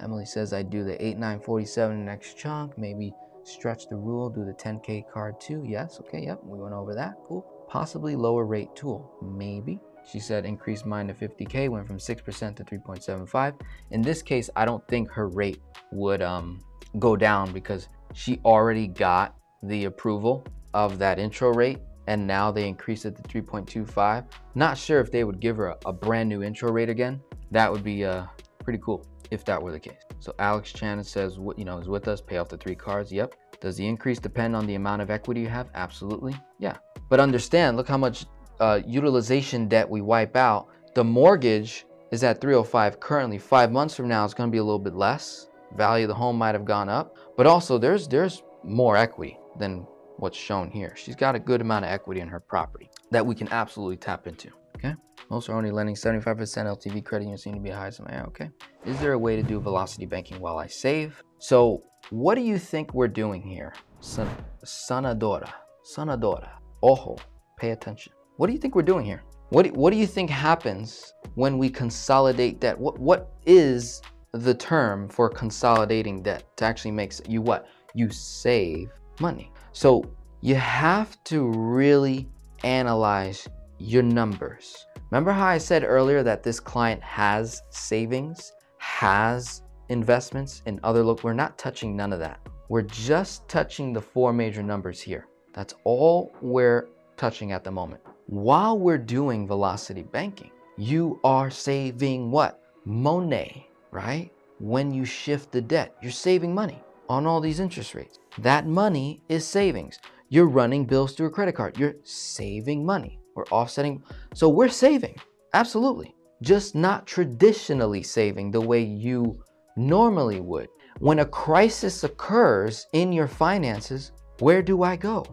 Emily says I do the 8947 next chunk, maybe stretch the rule, do the 10K card too. Yes, okay, yep, we went over that, cool. Possibly lower rate tool, maybe. She said increase mine to 50K, went from 6% to 3.75. In this case, I don't think her rate would um, go down because she already got the approval of that intro rate and now they increase it to 3.25. Not sure if they would give her a, a brand new intro rate again. That would be uh, pretty cool if that were the case. So Alex Chan says, what you know, is with us, pay off the three cards. Yep. Does the increase depend on the amount of equity you have? Absolutely. Yeah. But understand, look how much uh, utilization debt we wipe out. The mortgage is at 305 currently. Five months from now, it's going to be a little bit less. Value of the home might have gone up, but also there's there's more equity than what's shown here. She's got a good amount of equity in her property that we can absolutely tap into. Okay. Most are only lending 75% LTV credit unions seem to be high. So, yeah, okay. Is there a way to do velocity banking while I save? So, what do you think we're doing here? Son, sanadora, sanadora. Ojo, pay attention. What do you think we're doing here? What, what do you think happens when we consolidate debt? What, what is the term for consolidating debt to actually make you what? You save money. So you have to really analyze your numbers. Remember how I said earlier that this client has savings, has investments in other look? We're not touching none of that. We're just touching the four major numbers here. That's all we're touching at the moment. While we're doing velocity banking, you are saving what? Money, right? When you shift the debt, you're saving money on all these interest rates. That money is savings. You're running bills through a credit card. You're saving money. We're offsetting. So we're saving. Absolutely. Just not traditionally saving the way you normally would. When a crisis occurs in your finances, where do I go?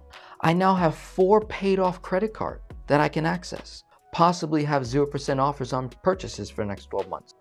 I now have four paid off credit cards that I can access, possibly have 0% offers on purchases for the next 12 months.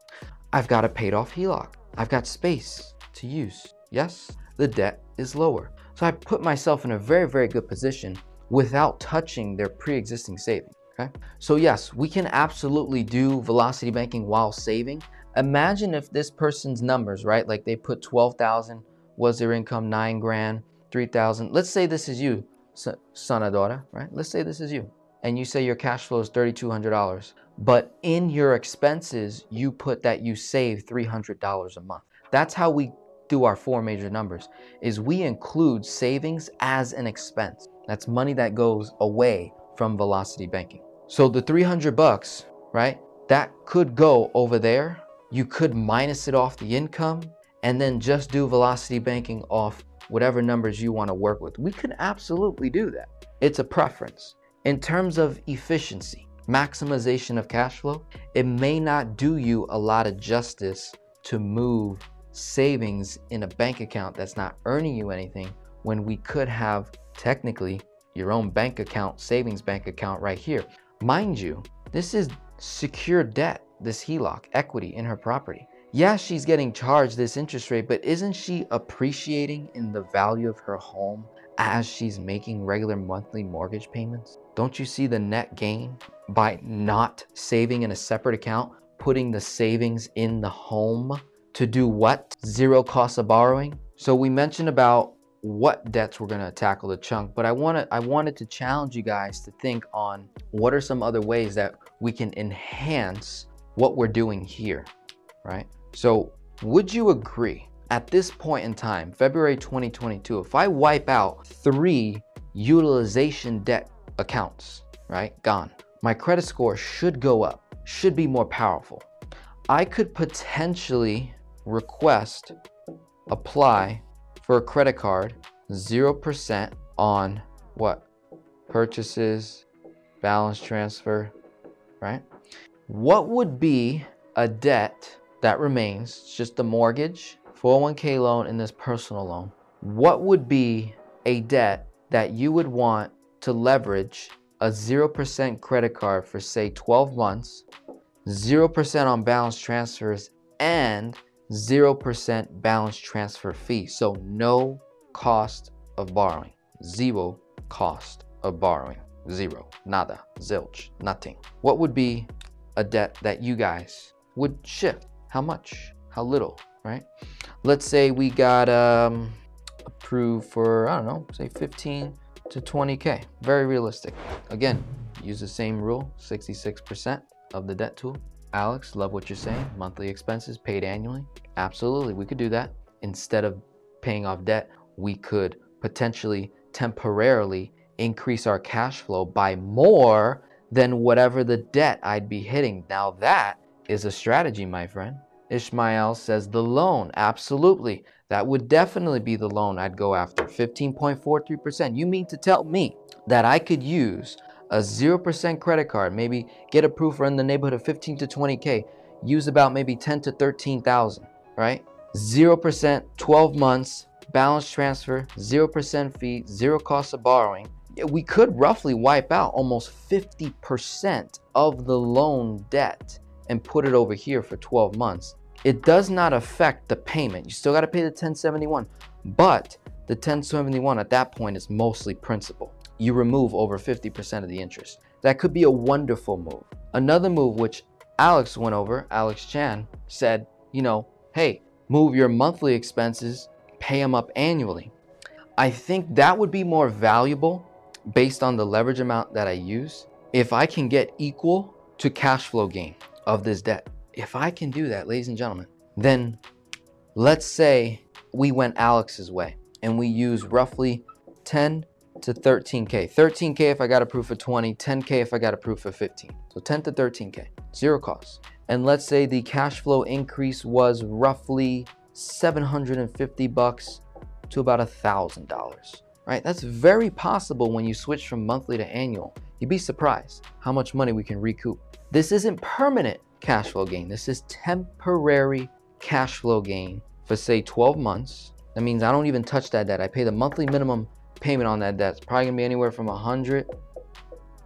I've got a paid off HELOC. I've got space to use. Yes, the debt is lower. So I put myself in a very, very good position without touching their pre-existing savings. Okay. So yes, we can absolutely do velocity banking while saving. Imagine if this person's numbers, right? Like they put 12,000 was their income, nine grand, 3,000. Let's say this is you, son or daughter, right? Let's say this is you. And you say your cash flow is $3,200. But in your expenses, you put that you save $300 a month. That's how we do our four major numbers is we include savings as an expense. That's money that goes away from velocity banking. So the 300 bucks, right? That could go over there. You could minus it off the income and then just do velocity banking off whatever numbers you want to work with. We could absolutely do that. It's a preference. In terms of efficiency, maximization of cash flow, it may not do you a lot of justice to move savings in a bank account that's not earning you anything when we could have technically your own bank account, savings bank account right here. Mind you, this is secure debt, this HELOC, equity in her property. Yeah, she's getting charged this interest rate, but isn't she appreciating in the value of her home as she's making regular monthly mortgage payments? Don't you see the net gain by not saving in a separate account, putting the savings in the home to do what? Zero cost of borrowing. So we mentioned about what debts we're going to tackle the chunk, but I wanted I wanted to challenge you guys to think on what are some other ways that we can enhance what we're doing here, right? So, would you agree at this point in time, February 2022, if I wipe out 3 utilization debt accounts, right? Gone. My credit score should go up, should be more powerful. I could potentially request apply for a credit card 0% on what purchases balance transfer right what would be a debt that remains just the mortgage 401k loan and this personal loan? What would be a debt that you would want to leverage a 0% credit card for say 12 months 0% on balance transfers and 0% balance transfer fee. So no cost of borrowing, zero cost of borrowing, zero, nada, zilch, nothing. What would be a debt that you guys would shift? How much? How little, right? Let's say we got um, approved for, I don't know, say 15 to 20K. Very realistic. Again, use the same rule, 66% of the debt tool. Alex, love what you're saying. Monthly expenses paid annually. Absolutely, we could do that. Instead of paying off debt, we could potentially temporarily increase our cash flow by more than whatever the debt I'd be hitting. Now that is a strategy, my friend. Ishmael says the loan. Absolutely. That would definitely be the loan I'd go after. 15.43%. You mean to tell me that I could use a 0% credit card, maybe get approved for in the neighborhood of 15 to 20K, use about maybe 10 to 13,000, right? 0%, 12 months, balance transfer, 0% fee, zero cost of borrowing. We could roughly wipe out almost 50% of the loan debt and put it over here for 12 months. It does not affect the payment. You still got to pay the 1071, but the 1071 at that point is mostly principal you remove over 50% of the interest. That could be a wonderful move. Another move which Alex went over, Alex Chan, said, you know, hey, move your monthly expenses, pay them up annually. I think that would be more valuable based on the leverage amount that I use if I can get equal to cash flow gain of this debt. If I can do that, ladies and gentlemen, then let's say we went Alex's way and we use roughly 10 to 13K. 13K if I got approved for 20, 10K if I got approved for 15. So 10 to 13K, zero cost. And let's say the cash flow increase was roughly 750 bucks to about a thousand dollars, right? That's very possible when you switch from monthly to annual. You'd be surprised how much money we can recoup. This isn't permanent cash flow gain. This is temporary cash flow gain for say 12 months. That means I don't even touch that debt. I pay the monthly minimum payment on that debt. It's probably gonna be anywhere from 100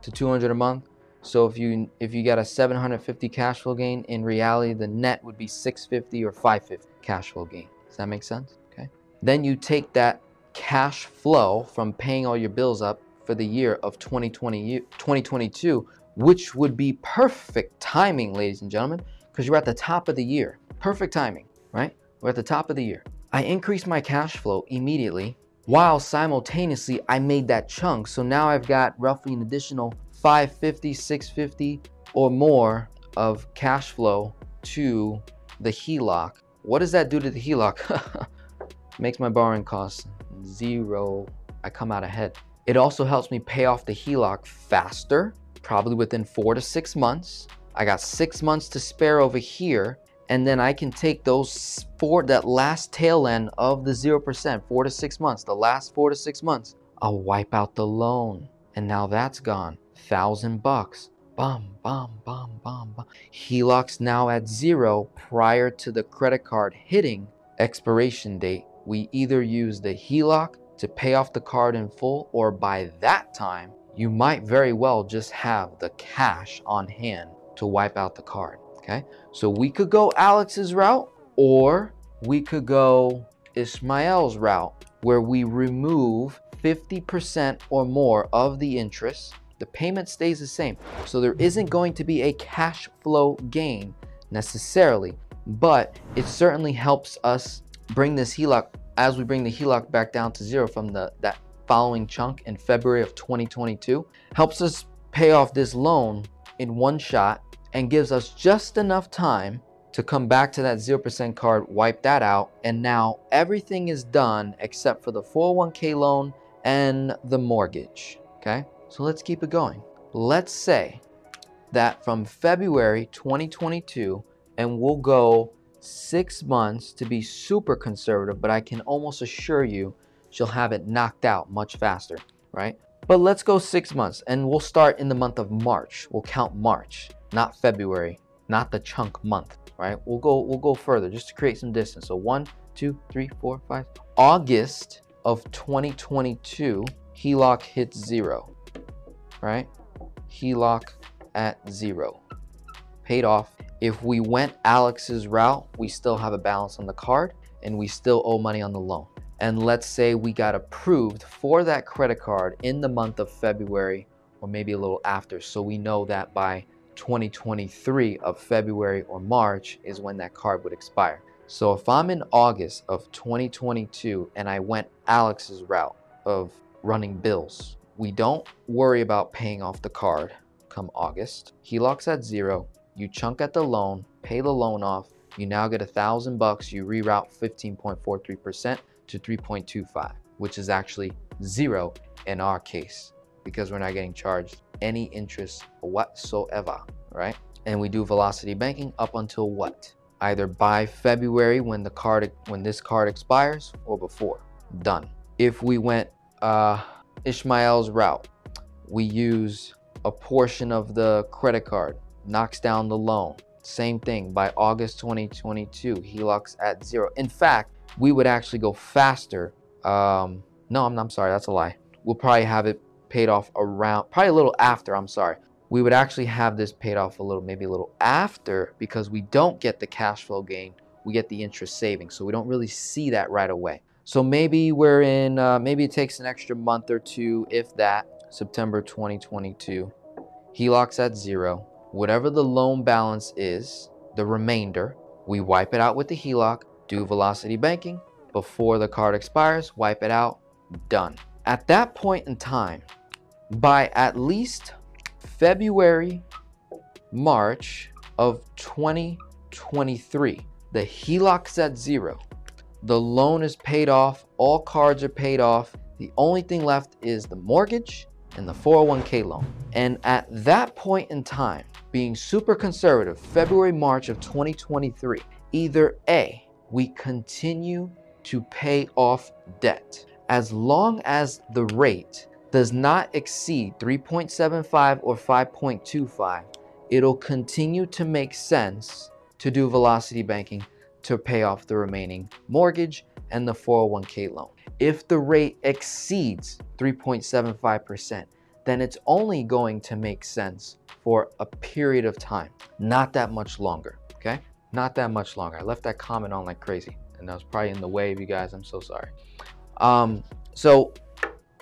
to 200 a month. So if you if you got a 750 cash flow gain, in reality the net would be 650 or 550 cash flow gain. Does that make sense? Okay. Then you take that cash flow from paying all your bills up for the year of 2020 2022, which would be perfect timing, ladies and gentlemen, because you're at the top of the year. Perfect timing, right? We're at the top of the year. I increase my cash flow immediately while simultaneously I made that chunk. So now I've got roughly an additional 550, 650 or more of cash flow to the HELOC. What does that do to the HELOC? <laughs> Makes my borrowing costs zero. I come out ahead. It also helps me pay off the HELOC faster, probably within four to six months. I got six months to spare over here and then I can take those four, that last tail end of the 0%, four to six months, the last four to six months, I'll wipe out the loan. And now that's gone. Thousand bucks. Bum, bum, bum, bum, bum. HELOC's now at zero prior to the credit card hitting expiration date. We either use the HELOC to pay off the card in full, or by that time, you might very well just have the cash on hand to wipe out the card okay? So we could go Alex's route or we could go Ismael's route where we remove 50% or more of the interest. The payment stays the same. So there isn't going to be a cash flow gain necessarily, but it certainly helps us bring this HELOC as we bring the HELOC back down to zero from the that following chunk in February of 2022 helps us pay off this loan in one shot and gives us just enough time to come back to that 0% card, wipe that out, and now everything is done except for the 401k loan and the mortgage. Okay, so let's keep it going. Let's say that from February 2022, and we'll go six months to be super conservative, but I can almost assure you she'll have it knocked out much faster, right? But let's go six months and we'll start in the month of March. We'll count March not February, not the chunk month, right? We'll go, we'll go further just to create some distance. So one, two, three, four, five. August of 2022, HELOC hits zero, right? HELOC at zero, paid off. If we went Alex's route, we still have a balance on the card and we still owe money on the loan. And let's say we got approved for that credit card in the month of February or maybe a little after. So we know that by 2023 of February or March is when that card would expire. So if I'm in August of 2022 and I went Alex's route of running bills, we don't worry about paying off the card come August. HELOC's at zero. You chunk at the loan, pay the loan off. You now get a thousand bucks. You reroute 15.43% to 3.25, which is actually zero in our case because we're not getting charged any interest whatsoever, right? And we do velocity banking up until what? Either by February when the card when this card expires or before. Done. If we went uh, Ishmael's route, we use a portion of the credit card, knocks down the loan. Same thing by August 2022, HELOC's at zero. In fact, we would actually go faster. Um, no, I'm, I'm sorry, that's a lie. We'll probably have it paid off around, probably a little after, I'm sorry. We would actually have this paid off a little, maybe a little after because we don't get the cash flow gain. We get the interest savings. So we don't really see that right away. So maybe we're in, uh, maybe it takes an extra month or two, if that, September 2022. HELOC's at zero. Whatever the loan balance is, the remainder, we wipe it out with the HELOC, do velocity banking. Before the card expires, wipe it out, done. At that point in time, by at least February, March of 2023, the HELOC's at zero. The loan is paid off, all cards are paid off. The only thing left is the mortgage and the 401k loan. And at that point in time, being super conservative, February, March of 2023, either A, we continue to pay off debt as long as the rate does not exceed 3.75 or 5.25, it'll continue to make sense to do velocity banking to pay off the remaining mortgage and the 401k loan. If the rate exceeds 3.75%, then it's only going to make sense for a period of time, not that much longer, okay? Not that much longer. I left that comment on like crazy, and that was probably in the way of you guys. I'm so sorry. Um, so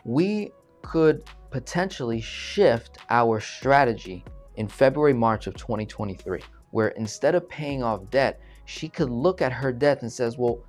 we could potentially shift our strategy in February, March of 2023, where instead of paying off debt, she could look at her debt and says, well,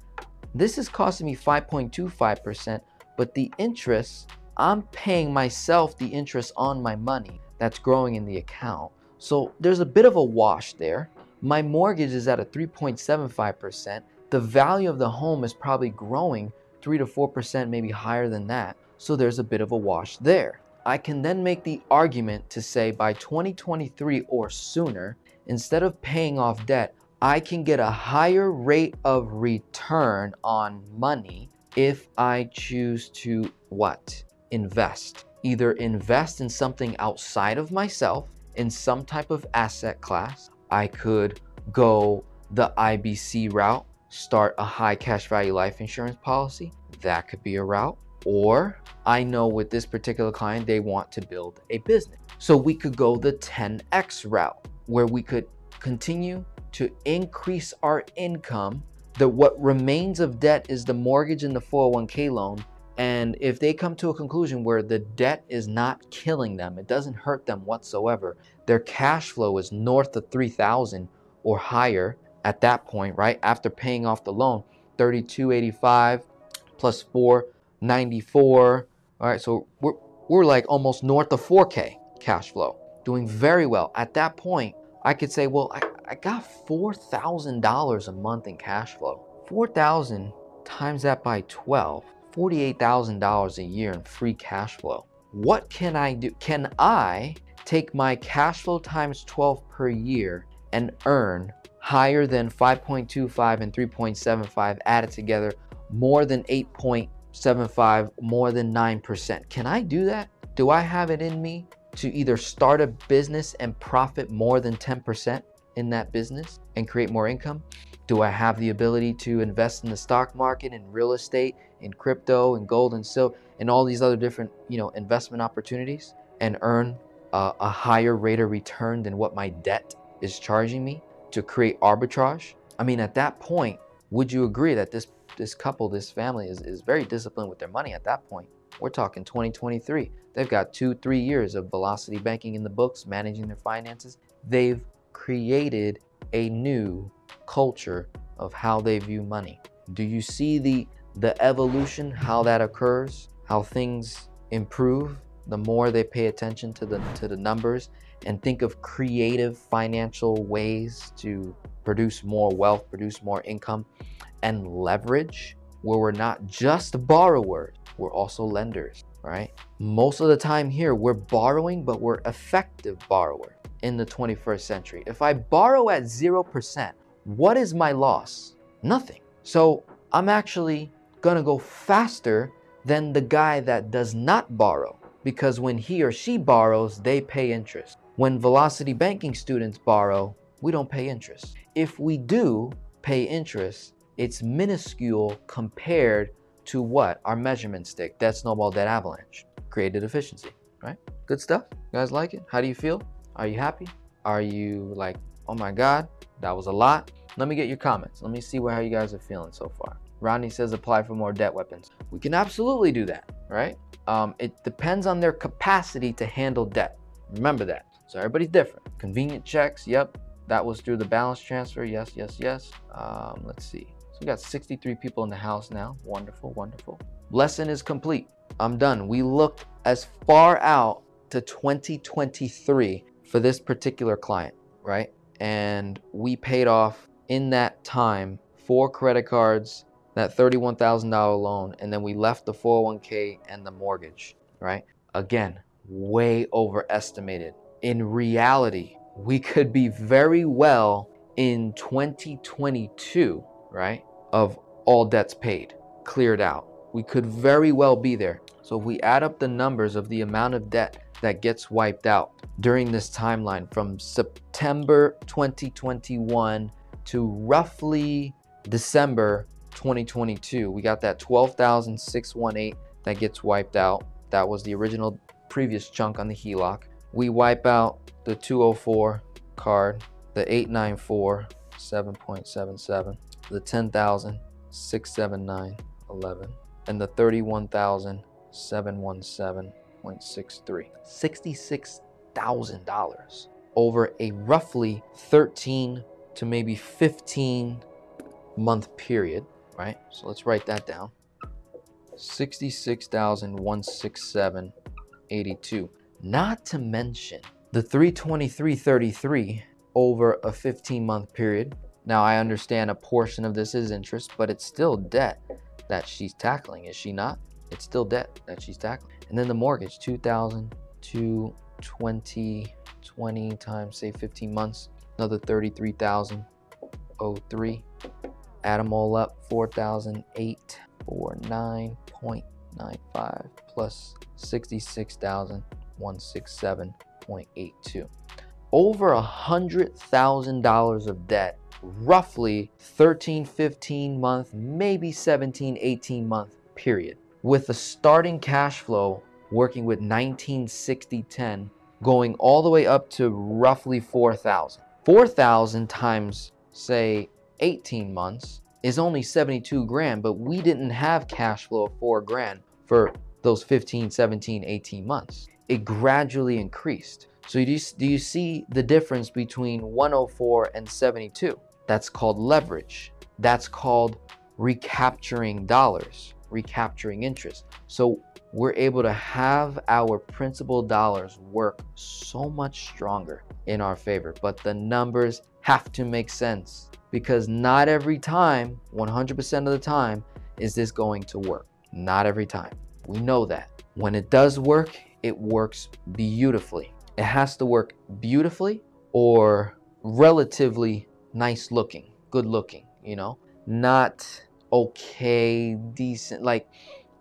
this is costing me 5.25%, but the interest, I'm paying myself the interest on my money that's growing in the account. So there's a bit of a wash there. My mortgage is at a 3.75%. The value of the home is probably growing 3 to 4%, maybe higher than that. So there's a bit of a wash there. I can then make the argument to say by 2023 or sooner, instead of paying off debt, I can get a higher rate of return on money if I choose to what? Invest. Either invest in something outside of myself in some type of asset class. I could go the IBC route start a high cash value life insurance policy. That could be a route. Or I know with this particular client, they want to build a business. So we could go the 10X route where we could continue to increase our income. The what remains of debt is the mortgage and the 401k loan. And if they come to a conclusion where the debt is not killing them, it doesn't hurt them whatsoever, their cash flow is north of 3000 or higher, at that point, right? After paying off the loan, 3285 plus 494. All right, so we're we're like almost north of 4K cash flow, doing very well. At that point, I could say, well, I, I got $4,000 a month in cash flow. 4,000 times that by 12, $48,000 a year in free cash flow. What can I do? Can I take my cash flow times 12 per year and earn higher than 5.25 and 3.75 added together, more than 8.75, more than 9%. Can I do that? Do I have it in me to either start a business and profit more than 10% in that business and create more income? Do I have the ability to invest in the stock market, in real estate, in crypto, and gold and silver, and all these other different, you know, investment opportunities and earn a higher rate of return than what my debt is charging me? to create arbitrage. I mean, at that point, would you agree that this this couple, this family is, is very disciplined with their money at that point? We're talking 2023. They've got two, three years of velocity banking in the books, managing their finances. They've created a new culture of how they view money. Do you see the the evolution, how that occurs, how things improve the more they pay attention to the to the numbers and think of creative financial ways to produce more wealth, produce more income and leverage where we're not just borrowers, we're also lenders, right? Most of the time here we're borrowing but we're effective borrowers in the 21st century. If I borrow at 0%, what is my loss? Nothing. So I'm actually gonna go faster than the guy that does not borrow because when he or she borrows, they pay interest. When velocity banking students borrow, we don't pay interest. If we do pay interest, it's minuscule compared to what? Our measurement stick, debt snowball, debt avalanche, created efficiency, right? Good stuff. You guys like it? How do you feel? Are you happy? Are you like, oh my God, that was a lot? Let me get your comments. Let me see where, how you guys are feeling so far. Rodney says apply for more debt weapons. We can absolutely do that, right? Um, it depends on their capacity to handle debt. Remember that. So everybody's different. Convenient checks, yep. That was through the balance transfer. Yes, yes, yes. Um, let's see. So we got 63 people in the house now. Wonderful, wonderful. Lesson is complete. I'm done. We looked as far out to 2023 for this particular client, right? And we paid off in that time four credit cards, that $31,000 loan, and then we left the 401k and the mortgage, right? Again, way overestimated. In reality, we could be very well in 2022, right? Of all debts paid, cleared out. We could very well be there. So if we add up the numbers of the amount of debt that gets wiped out during this timeline from September 2021 to roughly December 2022, we got that 12,618 that gets wiped out. That was the original previous chunk on the HELOC. We wipe out the 204 card, the 894 7.77, the 10,679 11, and the 31,717.63. $66,000 over a roughly 13 to maybe 15 month period right? So let's write that down. 66,167.82. Not to mention the 323.33 over a 15 month period. Now I understand a portion of this is interest, but it's still debt that she's tackling, is she not? It's still debt that she's tackling. And then the mortgage, 2,000 to 20, 20 times say 15 months, another 33,003 Add them all up, 4,008 or 9.95 plus 66,167.82. Over a $100,000 of debt, roughly 13, 15 month, maybe 17, 18 month period. With a starting cash flow working with 1960-10 going all the way up to roughly 4,000. 4,000 times say 18 months is only 72 grand, but we didn't have cash flow of four grand for those 15, 17, 18 months. It gradually increased. So do you, do you see the difference between 104 and 72? That's called leverage. That's called recapturing dollars, recapturing interest. So we're able to have our principal dollars work so much stronger in our favor. But the numbers have to make sense because not every time, 100% of the time, is this going to work. Not every time. We know that. When it does work, it works beautifully. It has to work beautifully or relatively nice looking, good looking, you know, not okay, decent. Like,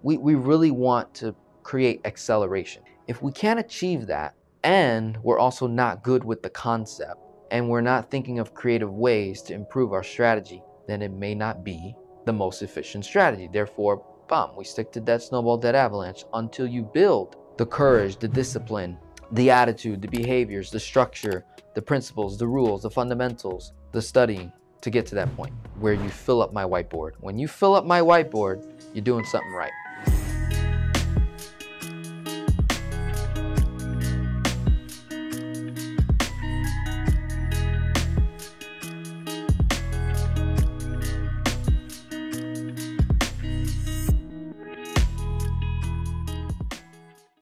we, we really want to create acceleration. If we can't achieve that, and we're also not good with the concept, and we're not thinking of creative ways to improve our strategy, then it may not be the most efficient strategy. Therefore, bum, we stick to debt snowball, debt avalanche until you build the courage, the discipline, the attitude, the behaviors, the structure, the principles, the rules, the fundamentals, the studying to get to that point where you fill up my whiteboard. When you fill up my whiteboard, you're doing something right.